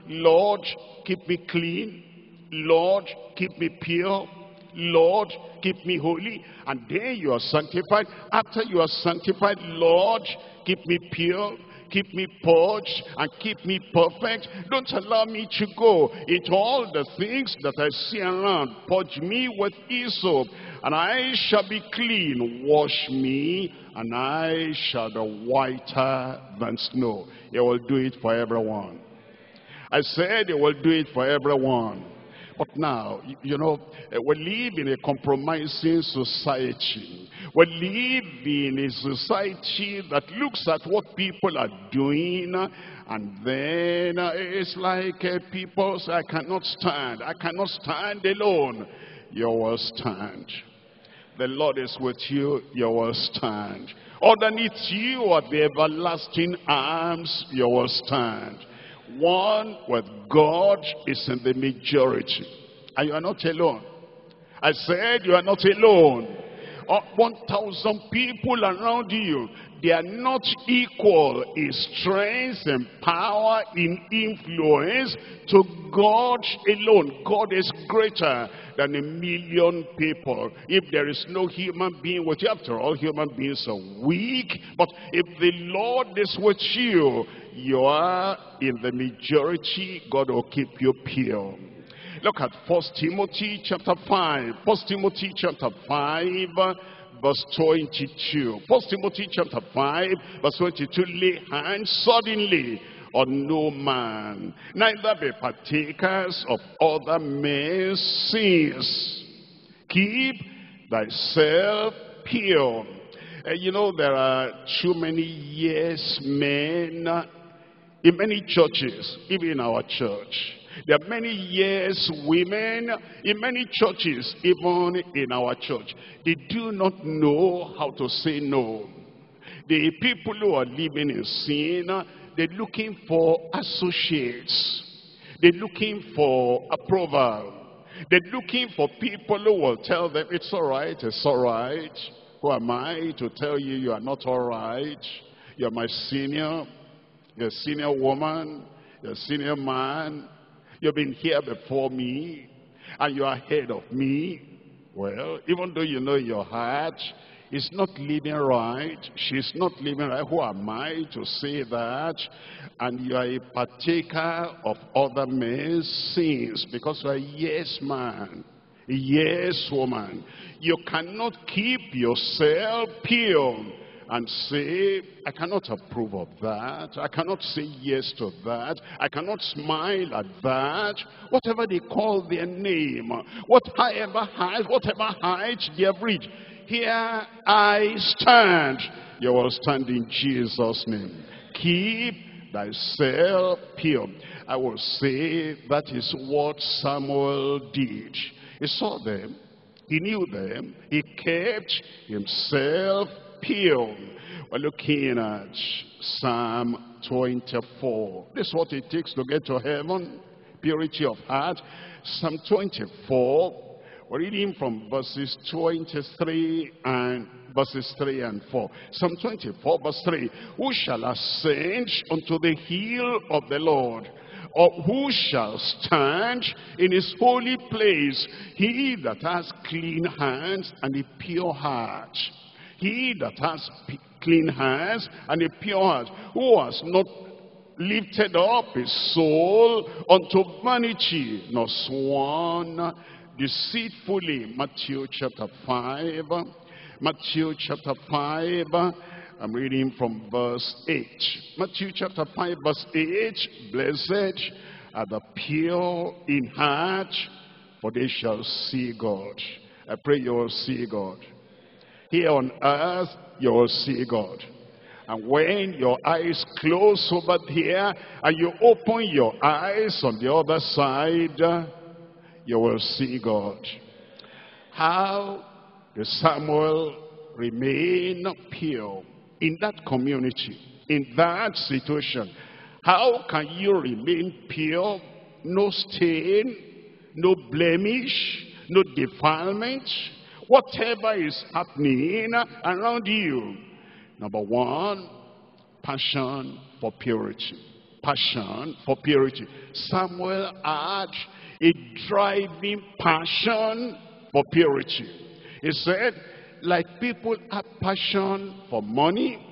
Speaker 1: Lord, keep me clean. Lord, keep me pure. Lord, keep me holy. And then you are sanctified. After you are sanctified, Lord, keep me pure keep me purged and keep me perfect. Don't allow me to go into all the things that I see around. Purge me with hyssop, and I shall be clean. Wash me, and I shall be whiter than snow. He will do it for everyone. I said he will do it for everyone. But now, you know, eh, we live in a compromising society. We live in a society that looks at what people are doing and then uh, it's like uh, people say, I cannot stand. I cannot stand alone. You will stand. The Lord is with you. You will stand. Underneath you are the everlasting arms. You will stand. One with God is in the majority. And you are not alone. I said you are not alone. Uh, 1,000 people around you, they are not equal in strength and power, in influence to God alone. God is greater than a million people. If there is no human being with you, after all, human beings are weak. But if the Lord is with you, you are in the majority, God will keep you pure. Look at First Timothy chapter 5. First Timothy chapter 5 verse 22. First Timothy chapter 5 verse 22. Lay hands suddenly on no man, neither be partakers of other men's sins. Keep thyself pure. Uh, you know, there are too many yes men in many churches, even in our church. There are many yes women in many churches, even in our church. They do not know how to say no. The people who are living in sin, they're looking for associates. They're looking for approval. They're looking for people who will tell them, it's all right, it's all right. Who am I to tell you you are not all right? You're my senior. You're a senior woman. You're a senior man. You've been here before me. And you are ahead of me. Well, even though you know your heart is not living right, she's not living right, who am I to say that? And you are a partaker of other men's sins because you are a yes man, a yes woman. You cannot keep yourself pure and say, I cannot approve of that. I cannot say yes to that. I cannot smile at that. Whatever they call their name, whatever height, whatever height they have reached, here I stand. You will stand in Jesus' name. Keep thyself pure. I will say that is what Samuel did. He saw them. He knew them. He kept himself pure. We're looking at Psalm 24. This is what it takes to get to heaven. Purity of heart. Psalm 24. We're reading from verses 23 and verses 3 and 4. Psalm 24 verse 3. Who shall ascend unto the hill of the Lord? Or who shall stand in his holy place? He that has clean hands and a pure heart he that has clean hands and a pure heart, who has not lifted up his soul unto vanity, nor sworn deceitfully. Matthew chapter 5. Matthew chapter 5. I'm reading from verse 8. Matthew chapter 5 verse 8. Blessed are the pure in heart, for they shall see God. I pray you will see God. Here on earth, you will see God. And when your eyes close over here and you open your eyes on the other side, you will see God. How did Samuel remain pure in that community, in that situation? How can you remain pure? No stain, no blemish, no defilement, whatever is happening around you. Number one, passion for purity. Passion for purity. Samuel had a driving passion for purity. He said, like people have passion for money,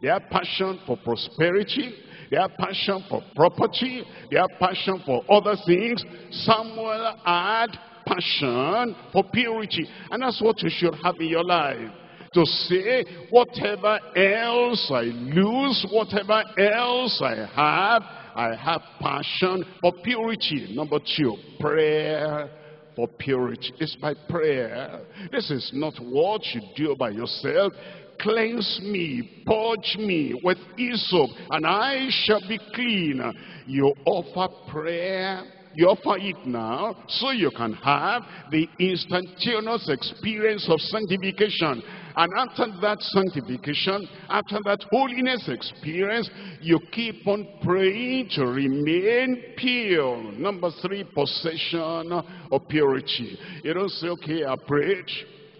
Speaker 1: they have passion for prosperity, they have passion for property, they have passion for other things. Samuel had passion for purity. And that's what you should have in your life. To say, whatever else I lose, whatever else I have, I have passion for purity. Number two, prayer for purity. It's by prayer. This is not what you do by yourself. Cleanse me, purge me with hyssop, and I shall be clean. You offer prayer you offer it now so you can have the instantaneous experience of sanctification. And after that sanctification, after that holiness experience, you keep on praying to remain pure. Number three, possession of purity. You don't say, okay, I prayed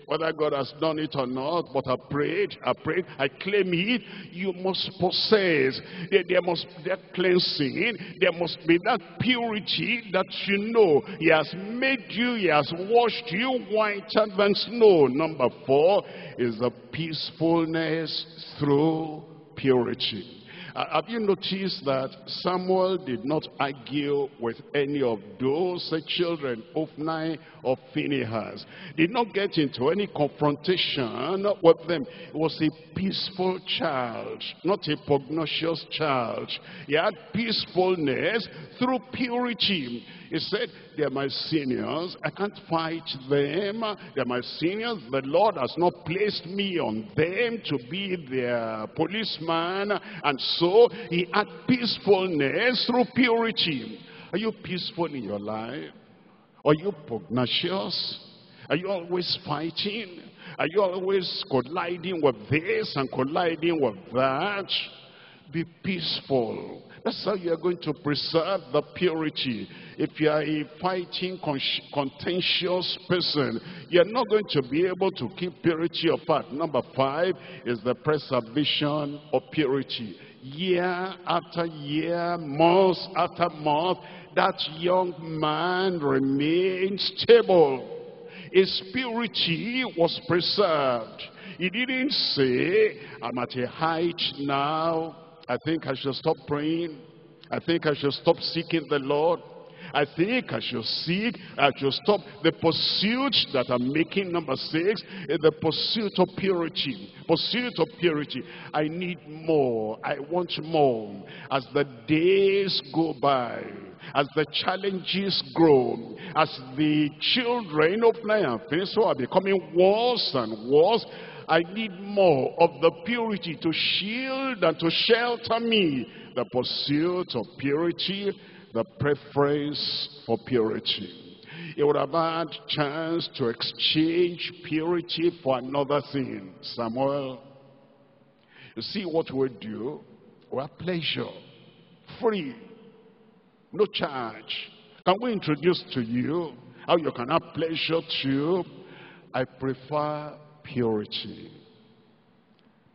Speaker 1: whether God has done it or not, but I prayed, I prayed, I claim it, you must possess. There, there must be that cleansing, there must be that purity that you know He has made you, He has washed you whiter than snow. Number four is the peacefulness through purity. Uh, have you noticed that Samuel did not argue with any of those children, Hophni or Phinehas? Did not get into any confrontation with them. He was a peaceful child, not a pugnacious child. He had peacefulness through purity. He said, they're my seniors. I can't fight them. They're my seniors. The Lord has not placed me on them to be their policeman. And so he had peacefulness through purity. Are you peaceful in your life? Are you pugnacious? Are you always fighting? Are you always colliding with this and colliding with that? Be peaceful. That's how you're going to preserve the purity. If you are a fighting, contentious person, you're not going to be able to keep purity heart. Number five is the preservation of purity. Year after year, month after month, that young man remained stable. His purity was preserved. He didn't say, I'm at a height now, I think I should stop praying. I think I should stop seeking the Lord. I think I should seek, I should stop the pursuit that I'm making. Number six is the pursuit of purity. Pursuit of purity. I need more. I want more. As the days go by, as the challenges grow, as the children of Naya eh, are becoming worse and worse, I need more of the purity to shield and to shelter me. The pursuit of purity, the preference for purity. It would have had chance to exchange purity for another thing. Samuel, you see what we do? We have pleasure, free, no charge. Can we introduce to you how you can have pleasure too? I prefer purity.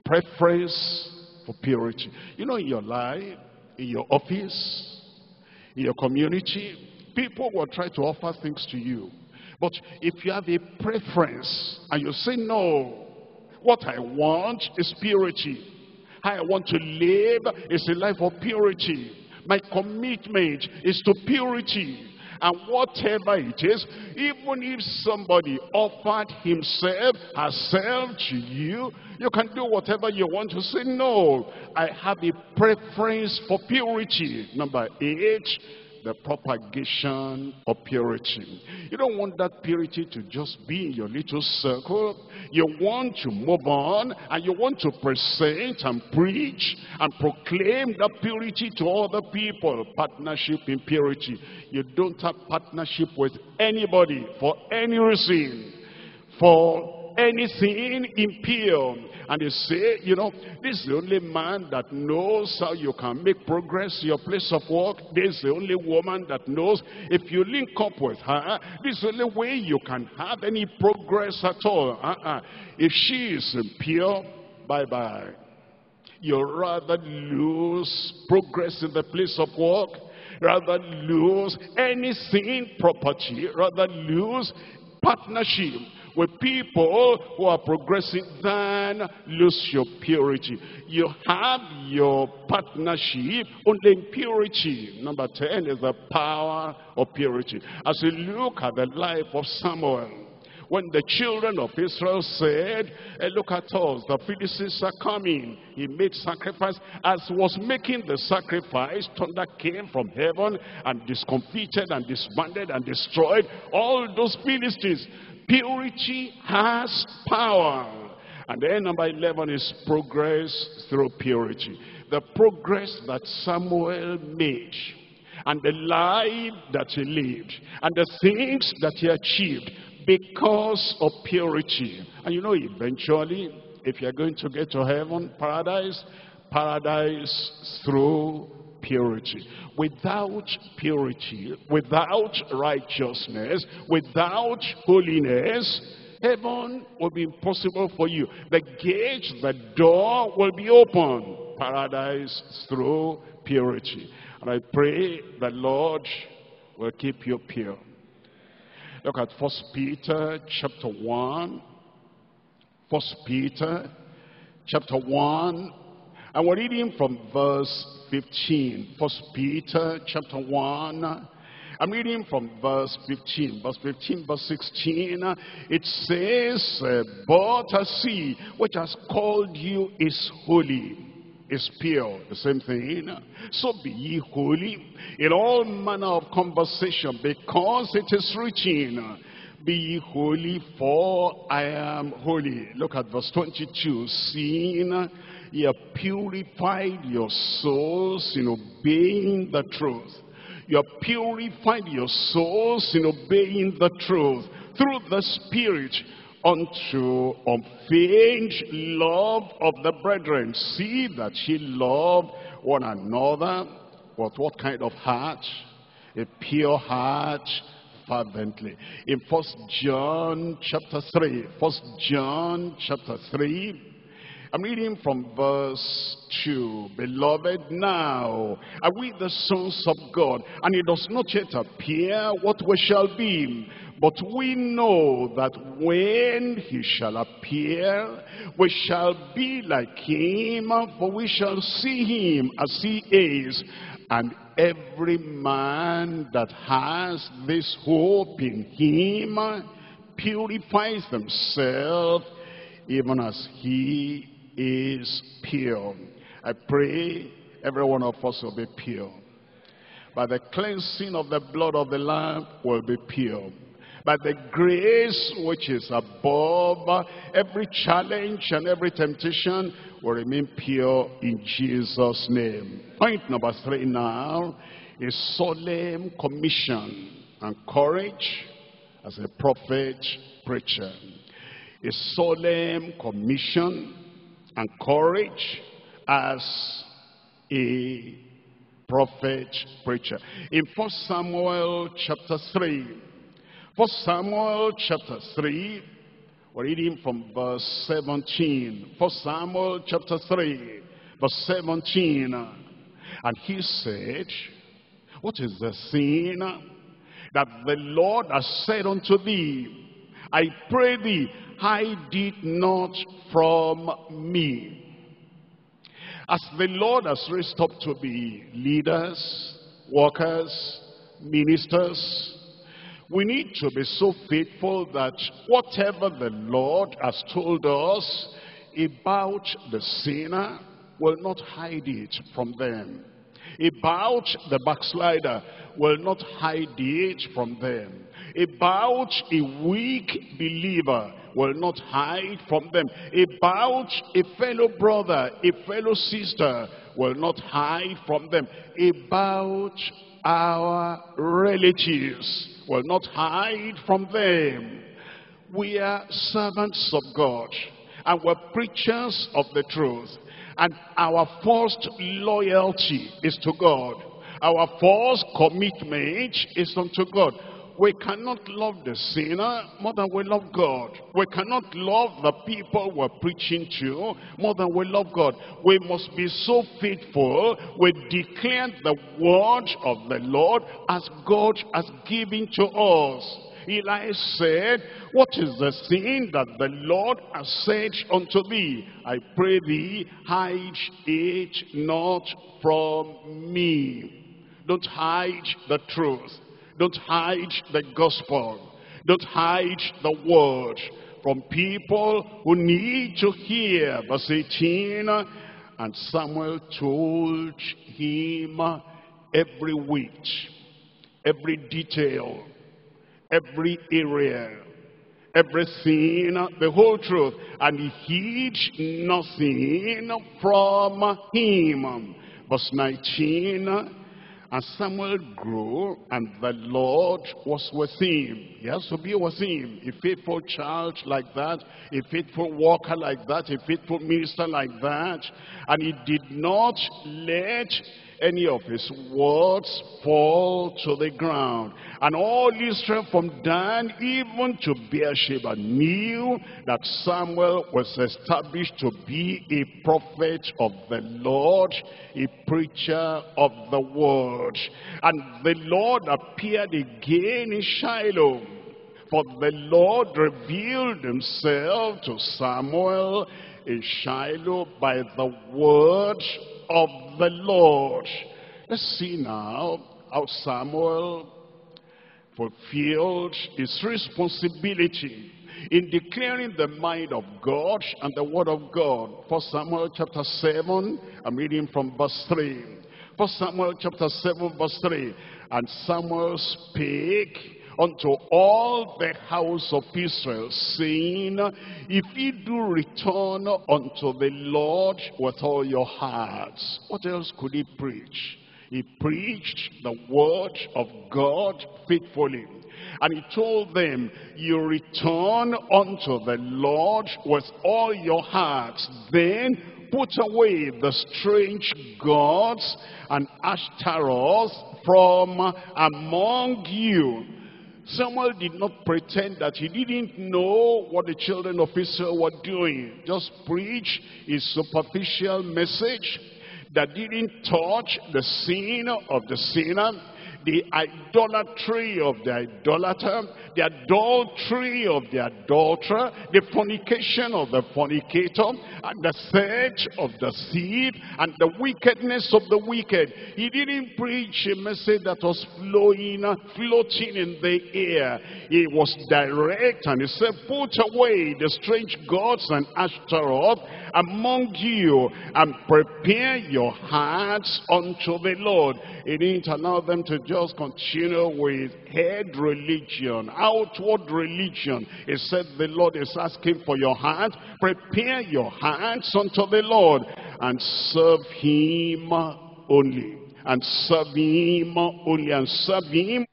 Speaker 1: Preference for purity. You know, in your life, in your office, in your community, people will try to offer things to you. But if you have a preference and you say, no, what I want is purity. How I want to live is a life of purity. My commitment is to purity. And whatever it is, even if somebody offered himself, herself to you, you can do whatever you want to say, no, I have a preference for purity. Number eight, the propagation of purity. You don't want that purity to just be in your little circle. You want to move on and you want to present and preach and proclaim that purity to other people. Partnership in purity. You don't have partnership with anybody for any reason. For anything impure. And they say, you know, this is the only man that knows how you can make progress your place of work. This is the only woman that knows if you link up with her, this is the only way you can have any progress at all. Uh -uh. If she is impure, bye-bye. You'd rather lose progress in the place of work rather lose anything property, rather lose partnership with people who are progressing, then lose your purity. You have your partnership only in purity. Number 10 is the power of purity. As you look at the life of Samuel, when the children of Israel said, hey, look at us, the Philistines are coming. He made sacrifice. As was making the sacrifice, thunder came from heaven and discomfited and disbanded and destroyed all those Philistines. Purity has power. And then number 11 is progress through purity. The progress that Samuel made and the life that he lived and the things that he achieved because of purity. And you know, eventually, if you're going to get to heaven, paradise, paradise through purity. Without purity, without righteousness, without holiness, heaven will be impossible for you. The gate, the door will be open. Paradise through purity. And I pray the Lord will keep you pure. Look at First Peter chapter 1. First Peter chapter 1 And we're reading from verse 15, First Peter chapter 1. I'm reading from verse 15, verse 15, verse 16. It says, But as he which has called you is holy, is pure, the same thing. So be ye holy in all manner of conversation, because it is written, be ye holy, for I am holy. Look at verse 22. Seeing ye have purified your souls in obeying the truth. You have purified your souls in obeying the truth through the Spirit unto unfeigned love of the brethren. See that ye love one another. But what kind of heart? A pure heart fervently. In First John chapter 3, First John chapter 3, I'm reading from verse 2. Beloved, now are we the sons of God, and it does not yet appear what we shall be. But we know that when he shall appear, we shall be like him, for we shall see him as he is. And every man that has this hope in him purifies himself even as he is pure. I pray every one of us will be pure. By the cleansing of the blood of the Lamb will be pure. By the grace which is above every challenge and every temptation will remain pure in Jesus' name. Point number three now is solemn commission and courage as a prophet preacher. A solemn commission and courage as a prophet preacher. In 1 Samuel chapter 3, 1 Samuel chapter 3, we're reading from verse 17. 1 Samuel chapter 3, verse 17. And he said, What is the sin that the Lord has said unto thee? I pray thee, hide it not from me. As the Lord has raised up to be leaders, workers, ministers, we need to be so faithful that whatever the Lord has told us about the sinner will not hide it from them. About the backslider will not hide it from them. About a weak believer will not hide from them. About a fellow brother, a fellow sister will not hide from them. About our relatives will not hide from them. We are servants of God and we're preachers of the truth. And our first loyalty is to God. Our first commitment is unto God. We cannot love the sinner more than we love God. We cannot love the people we're preaching to more than we love God. We must be so faithful. We declare the word of the Lord as God has given to us. Eli said, What is the sin that the Lord has said unto thee? I pray thee, hide it not from me. Don't hide the truth. Don't hide the gospel. Don't hide the word from people who need to hear. Verse 18, and Samuel told him every which, every detail, every area, everything, the whole truth. And he hid nothing from him. Verse 19, and Samuel grew, and the Lord was with him. Has to be with him. A faithful child like that, a faithful worker like that, a faithful minister like that. And he did not let any of his words fall to the ground. And all Israel from Dan even to Beersheba knew that Samuel was established to be a prophet of the Lord, a preacher of the word. And the Lord appeared again in Shiloh. For the Lord revealed himself to Samuel in Shiloh by the word of the Lord. Let's see now how Samuel fulfilled his responsibility in declaring the mind of God and the word of God. First Samuel chapter 7, I'm reading from verse 3. First Samuel chapter 7 verse 3. And Samuel spake unto all the house of Israel, saying, If ye do return unto the Lord with all your hearts. What else could he preach? He preached the word of God faithfully. And he told them, you return unto the Lord with all your hearts. Then put away the strange gods and Ashtaroth from among you. Samuel did not pretend that he didn't know what the children of Israel were doing. Just preach his superficial message that didn't touch the sin of the sinner the idolatry of the idolater, the adultery of the adulterer, the fornication of the fornicator, and the search of the thief, and the wickedness of the wicked. He didn't preach a message that was flowing, floating in the air. He was direct, and he said, put away the strange gods and Ashtaroth among you, and prepare your hearts unto the Lord. He didn't allow them to just continue with head religion, outward religion. He said the Lord is asking for your heart. Prepare your hands unto the Lord and serve him only. And serve him only and serve him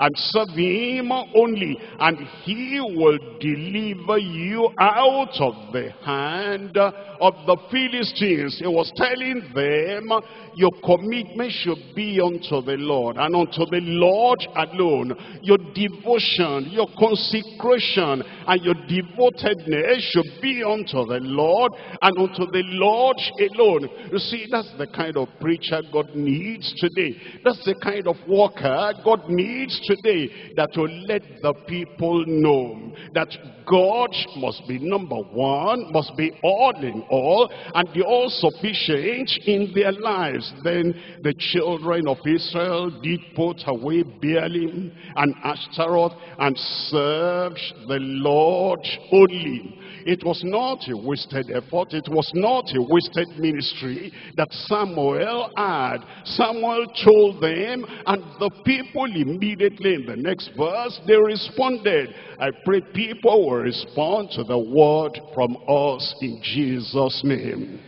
Speaker 1: and serve him only and he will deliver you out of the hand of the Philistines. He was telling them your commitment should be unto the Lord and unto the Lord alone. Your devotion, your consecration, and your devotedness should be unto the Lord and unto the Lord alone. You see, that's the kind of preacher God needs today. That's the kind of worker God needs today that will let the people know that God must be number one, must be all in all, and the all-sufficient in their lives. Then the children of Israel did put away Baalim and Ashtaroth and served the Lord only. It was not a wasted effort. It was not a wasted ministry that Samuel had. Samuel told them, and the people immediately in the next verse, they responded. I pray people will respond to the word from us in Jesus' name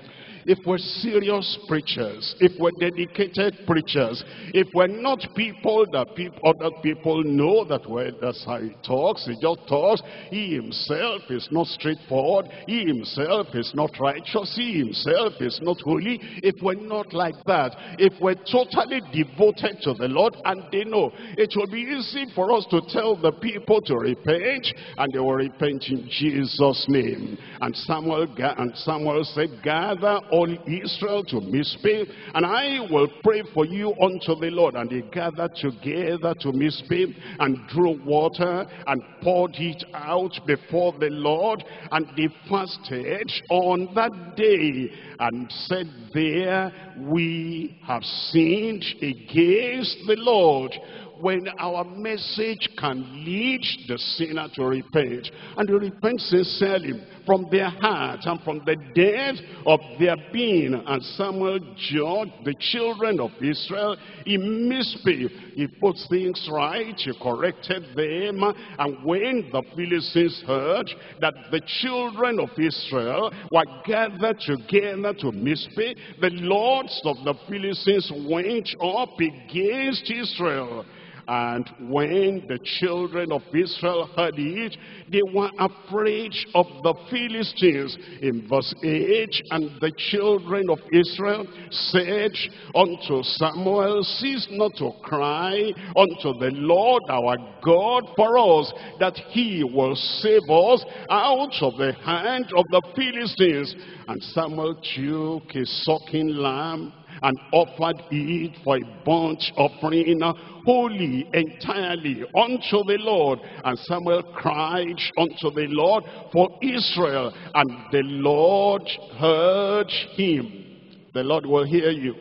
Speaker 1: if we're serious preachers, if we're dedicated preachers, if we're not people that people, other people know that well, that's how he talks, he just talks, he himself is not straightforward, he himself is not righteous, he himself is not holy, if we're not like that, if we're totally devoted to the Lord, and they know, it will be easy for us to tell the people to repent, and they will repent in Jesus' name. And Samuel, and Samuel said, gather all Israel to Mizpeh, and I will pray for you unto the Lord. And they gathered together to Mizpeh and drew water and poured it out before the Lord. And they fasted on that day and said there, we have sinned against the Lord when our message can lead the sinner to repent and to repent sincerely from their heart and from the depth of their being. And Samuel judged the children of Israel in Mizpeh he put things right he corrected them. And when the Philistines heard that the children of Israel were gathered together to Mizpeh the lords of the Philistines went up against Israel and when the children of Israel heard it, they were afraid of the Philistines. In verse 8, and the children of Israel said unto Samuel, Cease not to cry unto the Lord our God for us, that he will save us out of the hand of the Philistines. And Samuel took a sucking lamb and offered it for a burnt offering, holy entirely unto the Lord. And Samuel cried unto the Lord for Israel, and the Lord heard him. The Lord will hear you.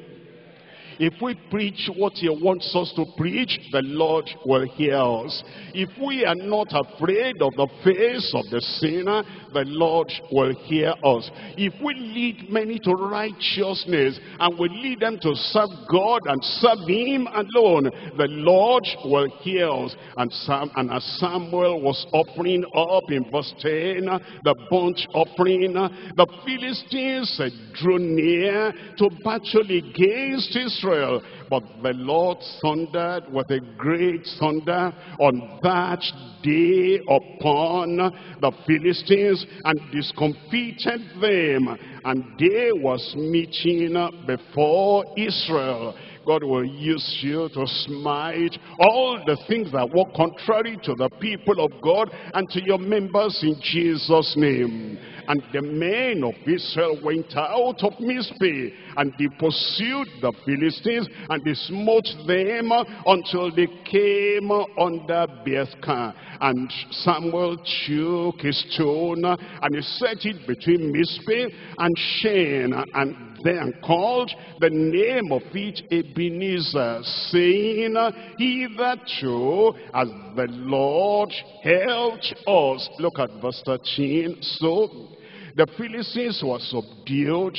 Speaker 1: If we preach what he wants us to preach, the Lord will hear us. If we are not afraid of the face of the sinner, the Lord will hear us. If we lead many to righteousness and we lead them to serve God and serve him alone, the Lord will hear us. And, Sam, and as Samuel was offering up in verse 10, the burnt offering, the Philistines drew near to battle against Israel Israel. But the Lord thundered with a great thunder on that day upon the Philistines and discomfited them. And they was meeting before Israel. God will use you to smite all the things that work contrary to the people of God and to your members in Jesus' name. And the men of Israel went out of Mizpeh, and they pursued the Philistines, and they smote them until they came under Bethcar. And Samuel took his stone, and he set it between Mizpeh and Shen, and then called the name of it Ebenezer, saying, Hitherto as the Lord helped us. Look at verse 13. So the Philistines were subdued.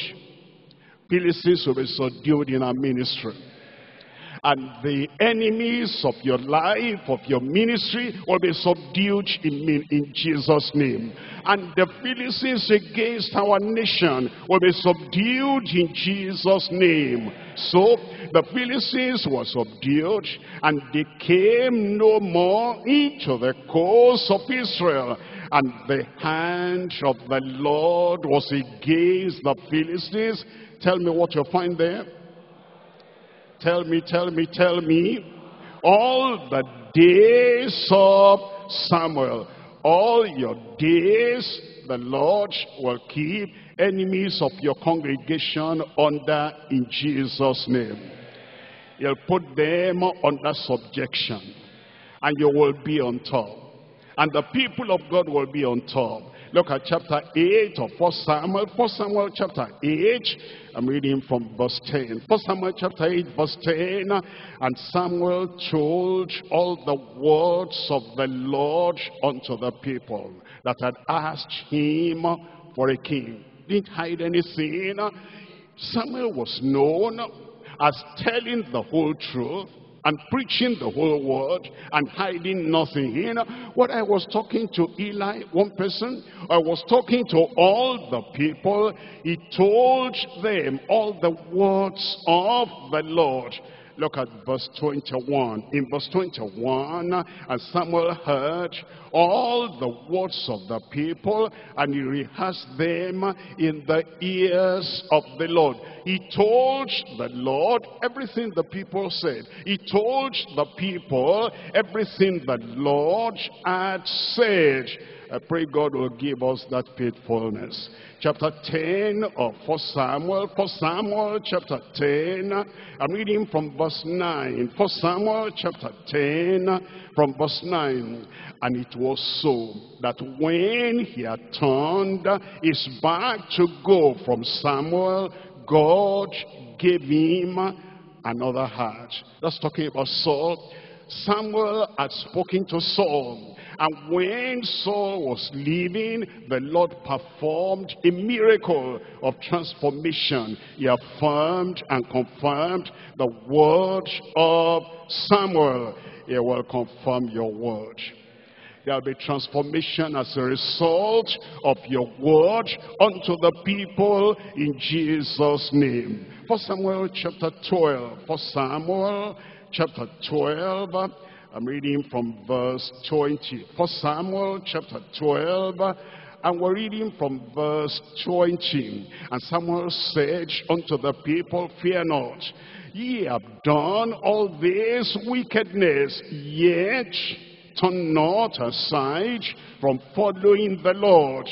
Speaker 1: Philistines will be subdued in our ministry. And the enemies of your life, of your ministry, will be subdued in, me, in Jesus' name. And the Philistines against our nation will be subdued in Jesus' name. So the Philistines were subdued and they came no more into the coast of Israel. And the hand of the Lord was against the Philistines. Tell me what you find there. Tell me, tell me, tell me. All the days of Samuel, all your days, the Lord will keep enemies of your congregation under in Jesus' name. He'll put them under subjection, and you will be on top and the people of God will be on top. Look at chapter 8 of 1 Samuel. 1 Samuel chapter 8. I'm reading from verse 10. 1 Samuel chapter 8 verse 10. And Samuel told all the words of the Lord unto the people that had asked him for a king. Didn't hide anything. Samuel was known as telling the whole truth and preaching the whole word and hiding nothing. You know, what I was talking to Eli, one person, I was talking to all the people. He told them all the words of the Lord. Look at verse 21. In verse 21, and Samuel heard all the words of the people, and he rehearsed them in the ears of the Lord. He told the Lord everything the people said. He told the people everything the Lord had said. I pray God will give us that faithfulness. Chapter 10 of 1 Samuel. 1 Samuel chapter 10. I'm reading from verse 9. 1 Samuel chapter 10 from verse 9. And it was so that when he had turned his back to go from Samuel, God gave him another heart. That's talking about Saul. Samuel had spoken to Saul and when Saul was leaving, the Lord performed a miracle of transformation. He affirmed and confirmed the word of Samuel. He will confirm your word. There will be transformation as a result of your word unto the people in Jesus' name. For Samuel chapter 12. For Samuel chapter 12 I'm reading from verse 20. For Samuel chapter 12, and we're reading from verse 20. And Samuel said unto the people, Fear not, ye have done all this wickedness, yet turn not aside from following the Lord,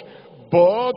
Speaker 1: but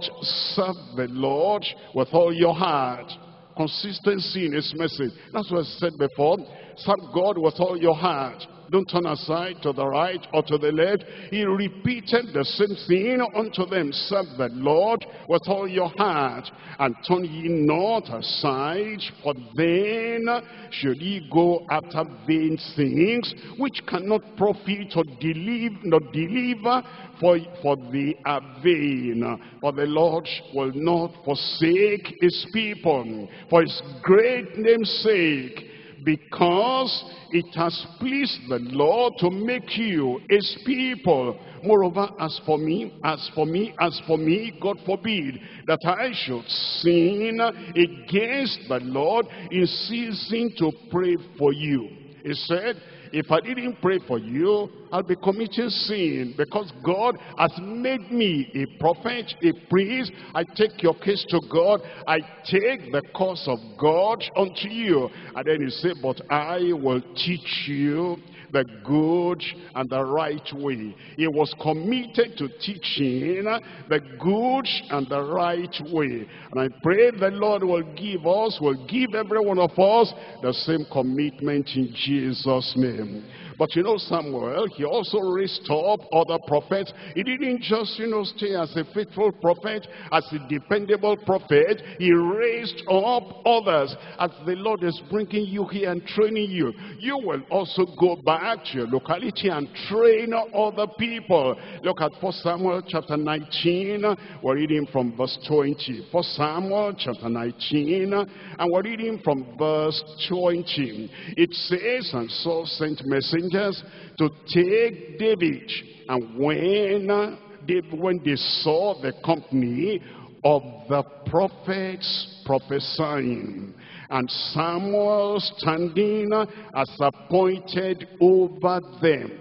Speaker 1: serve the Lord with all your heart consistency in his message. That's what I said before. Serve God with all your heart. Don't turn aside to the right or to the left. He repeated the same thing unto them. Serve the Lord with all your heart. And turn ye not aside, for then should ye go after vain things, which cannot profit or deliver, nor deliver, for, for they are vain. For the Lord will not forsake his people, for his great name's sake because it has pleased the Lord to make you his people. Moreover, as for me, as for me, as for me, God forbid that I should sin against the Lord in ceasing to pray for you. He said, if I didn't pray for you, I'll be committing sin because God has made me a prophet, a priest. I take your case to God. I take the cause of God unto you. And then he said, but I will teach you the good and the right way. He was committed to teaching the good and the right way. And I pray the Lord will give us, will give every one of us the same commitment in Jesus' name. But you know Samuel, he also raised up other prophets. He didn't just, you know, stay as a faithful prophet, as a dependable prophet. He raised up others. As the Lord is bringing you here and training you, you will also go back to your locality and train other people. Look at 1 Samuel chapter 19. We're reading from verse 20. 1 Samuel chapter 19. And we're reading from verse 20. It says, And Saul sent messengers messengers to take David. And when uh, they, when they saw the company of the prophets prophesying, and Samuel standing uh, as appointed over them,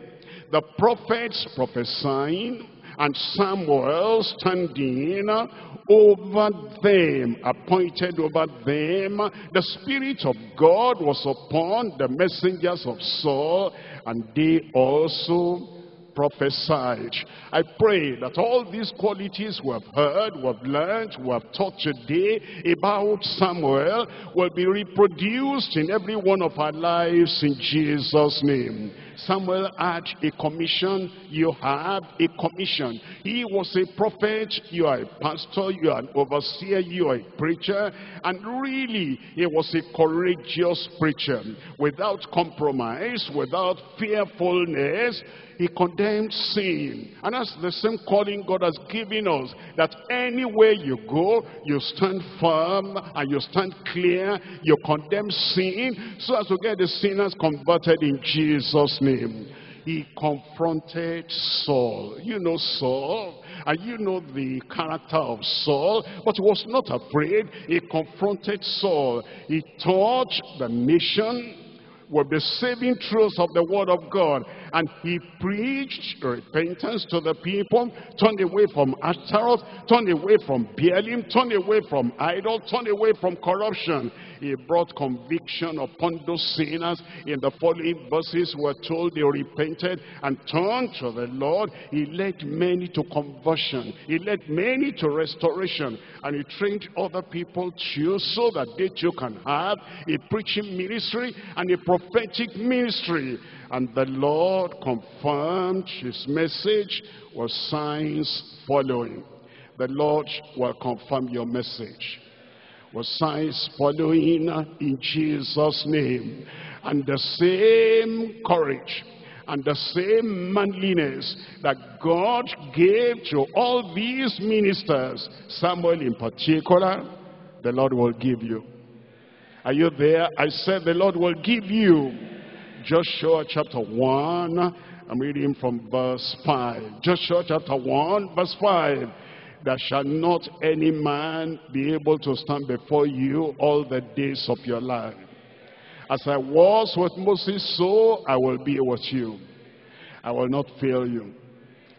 Speaker 1: the prophets prophesying, and Samuel standing over them, appointed over them. The Spirit of God was upon the messengers of Saul, and they also prophesied. I pray that all these qualities we have heard, we have learned, we have taught today about Samuel will be reproduced in every one of our lives in Jesus' name. Samuel had a commission, you have a commission. He was a prophet, you are a pastor, you are an overseer, you are a preacher, and really he was a courageous preacher. Without compromise, without fearfulness, he condemned sin. And that's the same calling God has given us. That anywhere you go, you stand firm and you stand clear. You condemn sin so as to get the sinners converted in Jesus' name. He confronted Saul. You know Saul, and you know the character of Saul, but he was not afraid. He confronted Saul. He taught the nation with the saving truths of the word of God. And he preached repentance to the people, turned away from Ashtaroth, turned away from Baalim, turned away from idol, turned away from corruption. He brought conviction upon those sinners. In the following verses we're told they repented and turned to the Lord. He led many to conversion. He led many to restoration. And he trained other people too so that they too can have a preaching ministry and a prophetic ministry. And the Lord confirmed his message with signs following. The Lord will confirm your message with signs following in Jesus' name. And the same courage and the same manliness that God gave to all these ministers, Samuel in particular, the Lord will give you. Are you there? I said the Lord will give you. Joshua chapter 1, I'm reading from verse 5. Joshua chapter 1, verse 5. There shall not any man be able to stand before you all the days of your life. As I was with Moses, so I will be with you. I will not fail you.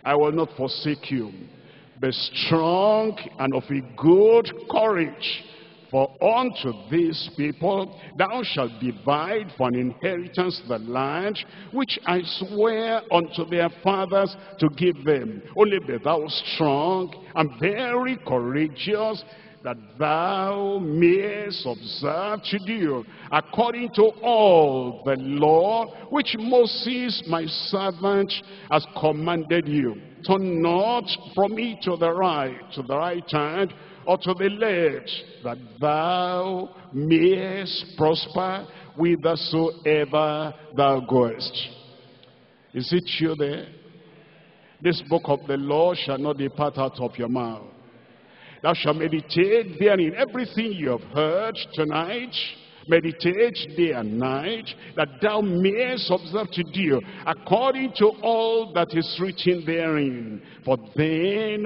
Speaker 1: I will not forsake you. Be strong and of a good courage. For unto these people thou shalt divide for an inheritance the land which I swear unto their fathers to give them. Only be thou strong and very courageous. that thou mayest observe to do according to all the law which Moses my servant has commanded you. Turn not from me to the right, to the right hand, or to the left, that thou mayest prosper whithersoever thou goest. Is it you there? This book of the law shall not depart out of your mouth. Thou shalt meditate therein everything you have heard tonight. Meditate day and night, that thou mayest observe to do according to all that is written therein. For then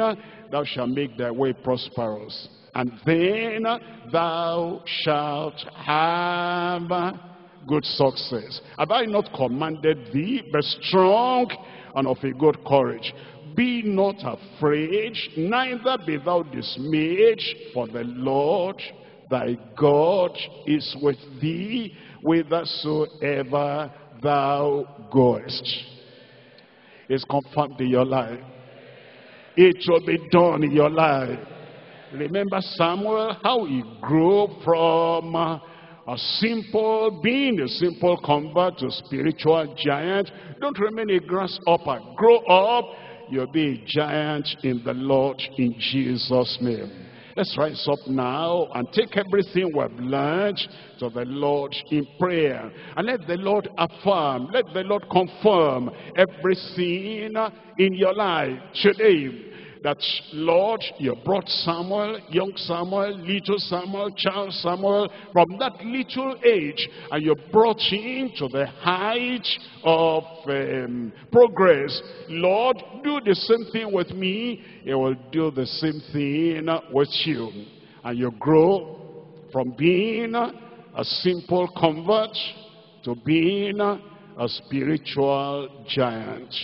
Speaker 1: thou shalt make thy way prosperous, and then thou shalt have good success. Have I not commanded thee? Be strong and of a good courage. Be not afraid, neither be thou dismayed, for the Lord thy God is with thee whithersoever thou goest. It's confirmed in your life. It will be done in your life. Remember Samuel, how he grew from a simple being, a simple convert to spiritual giant. Don't remain a grasshopper. Grow up, you'll be a giant in the Lord in Jesus' name. Let's rise up now and take everything we've learned to the Lord in prayer. And let the Lord affirm, let the Lord confirm everything in your life today that, Lord, you brought Samuel, young Samuel, little Samuel, child Samuel, from that little age, and you brought him to the height of um, progress. Lord, do the same thing with me. He will do the same thing with you. And you grow from being a simple convert to being a spiritual giant.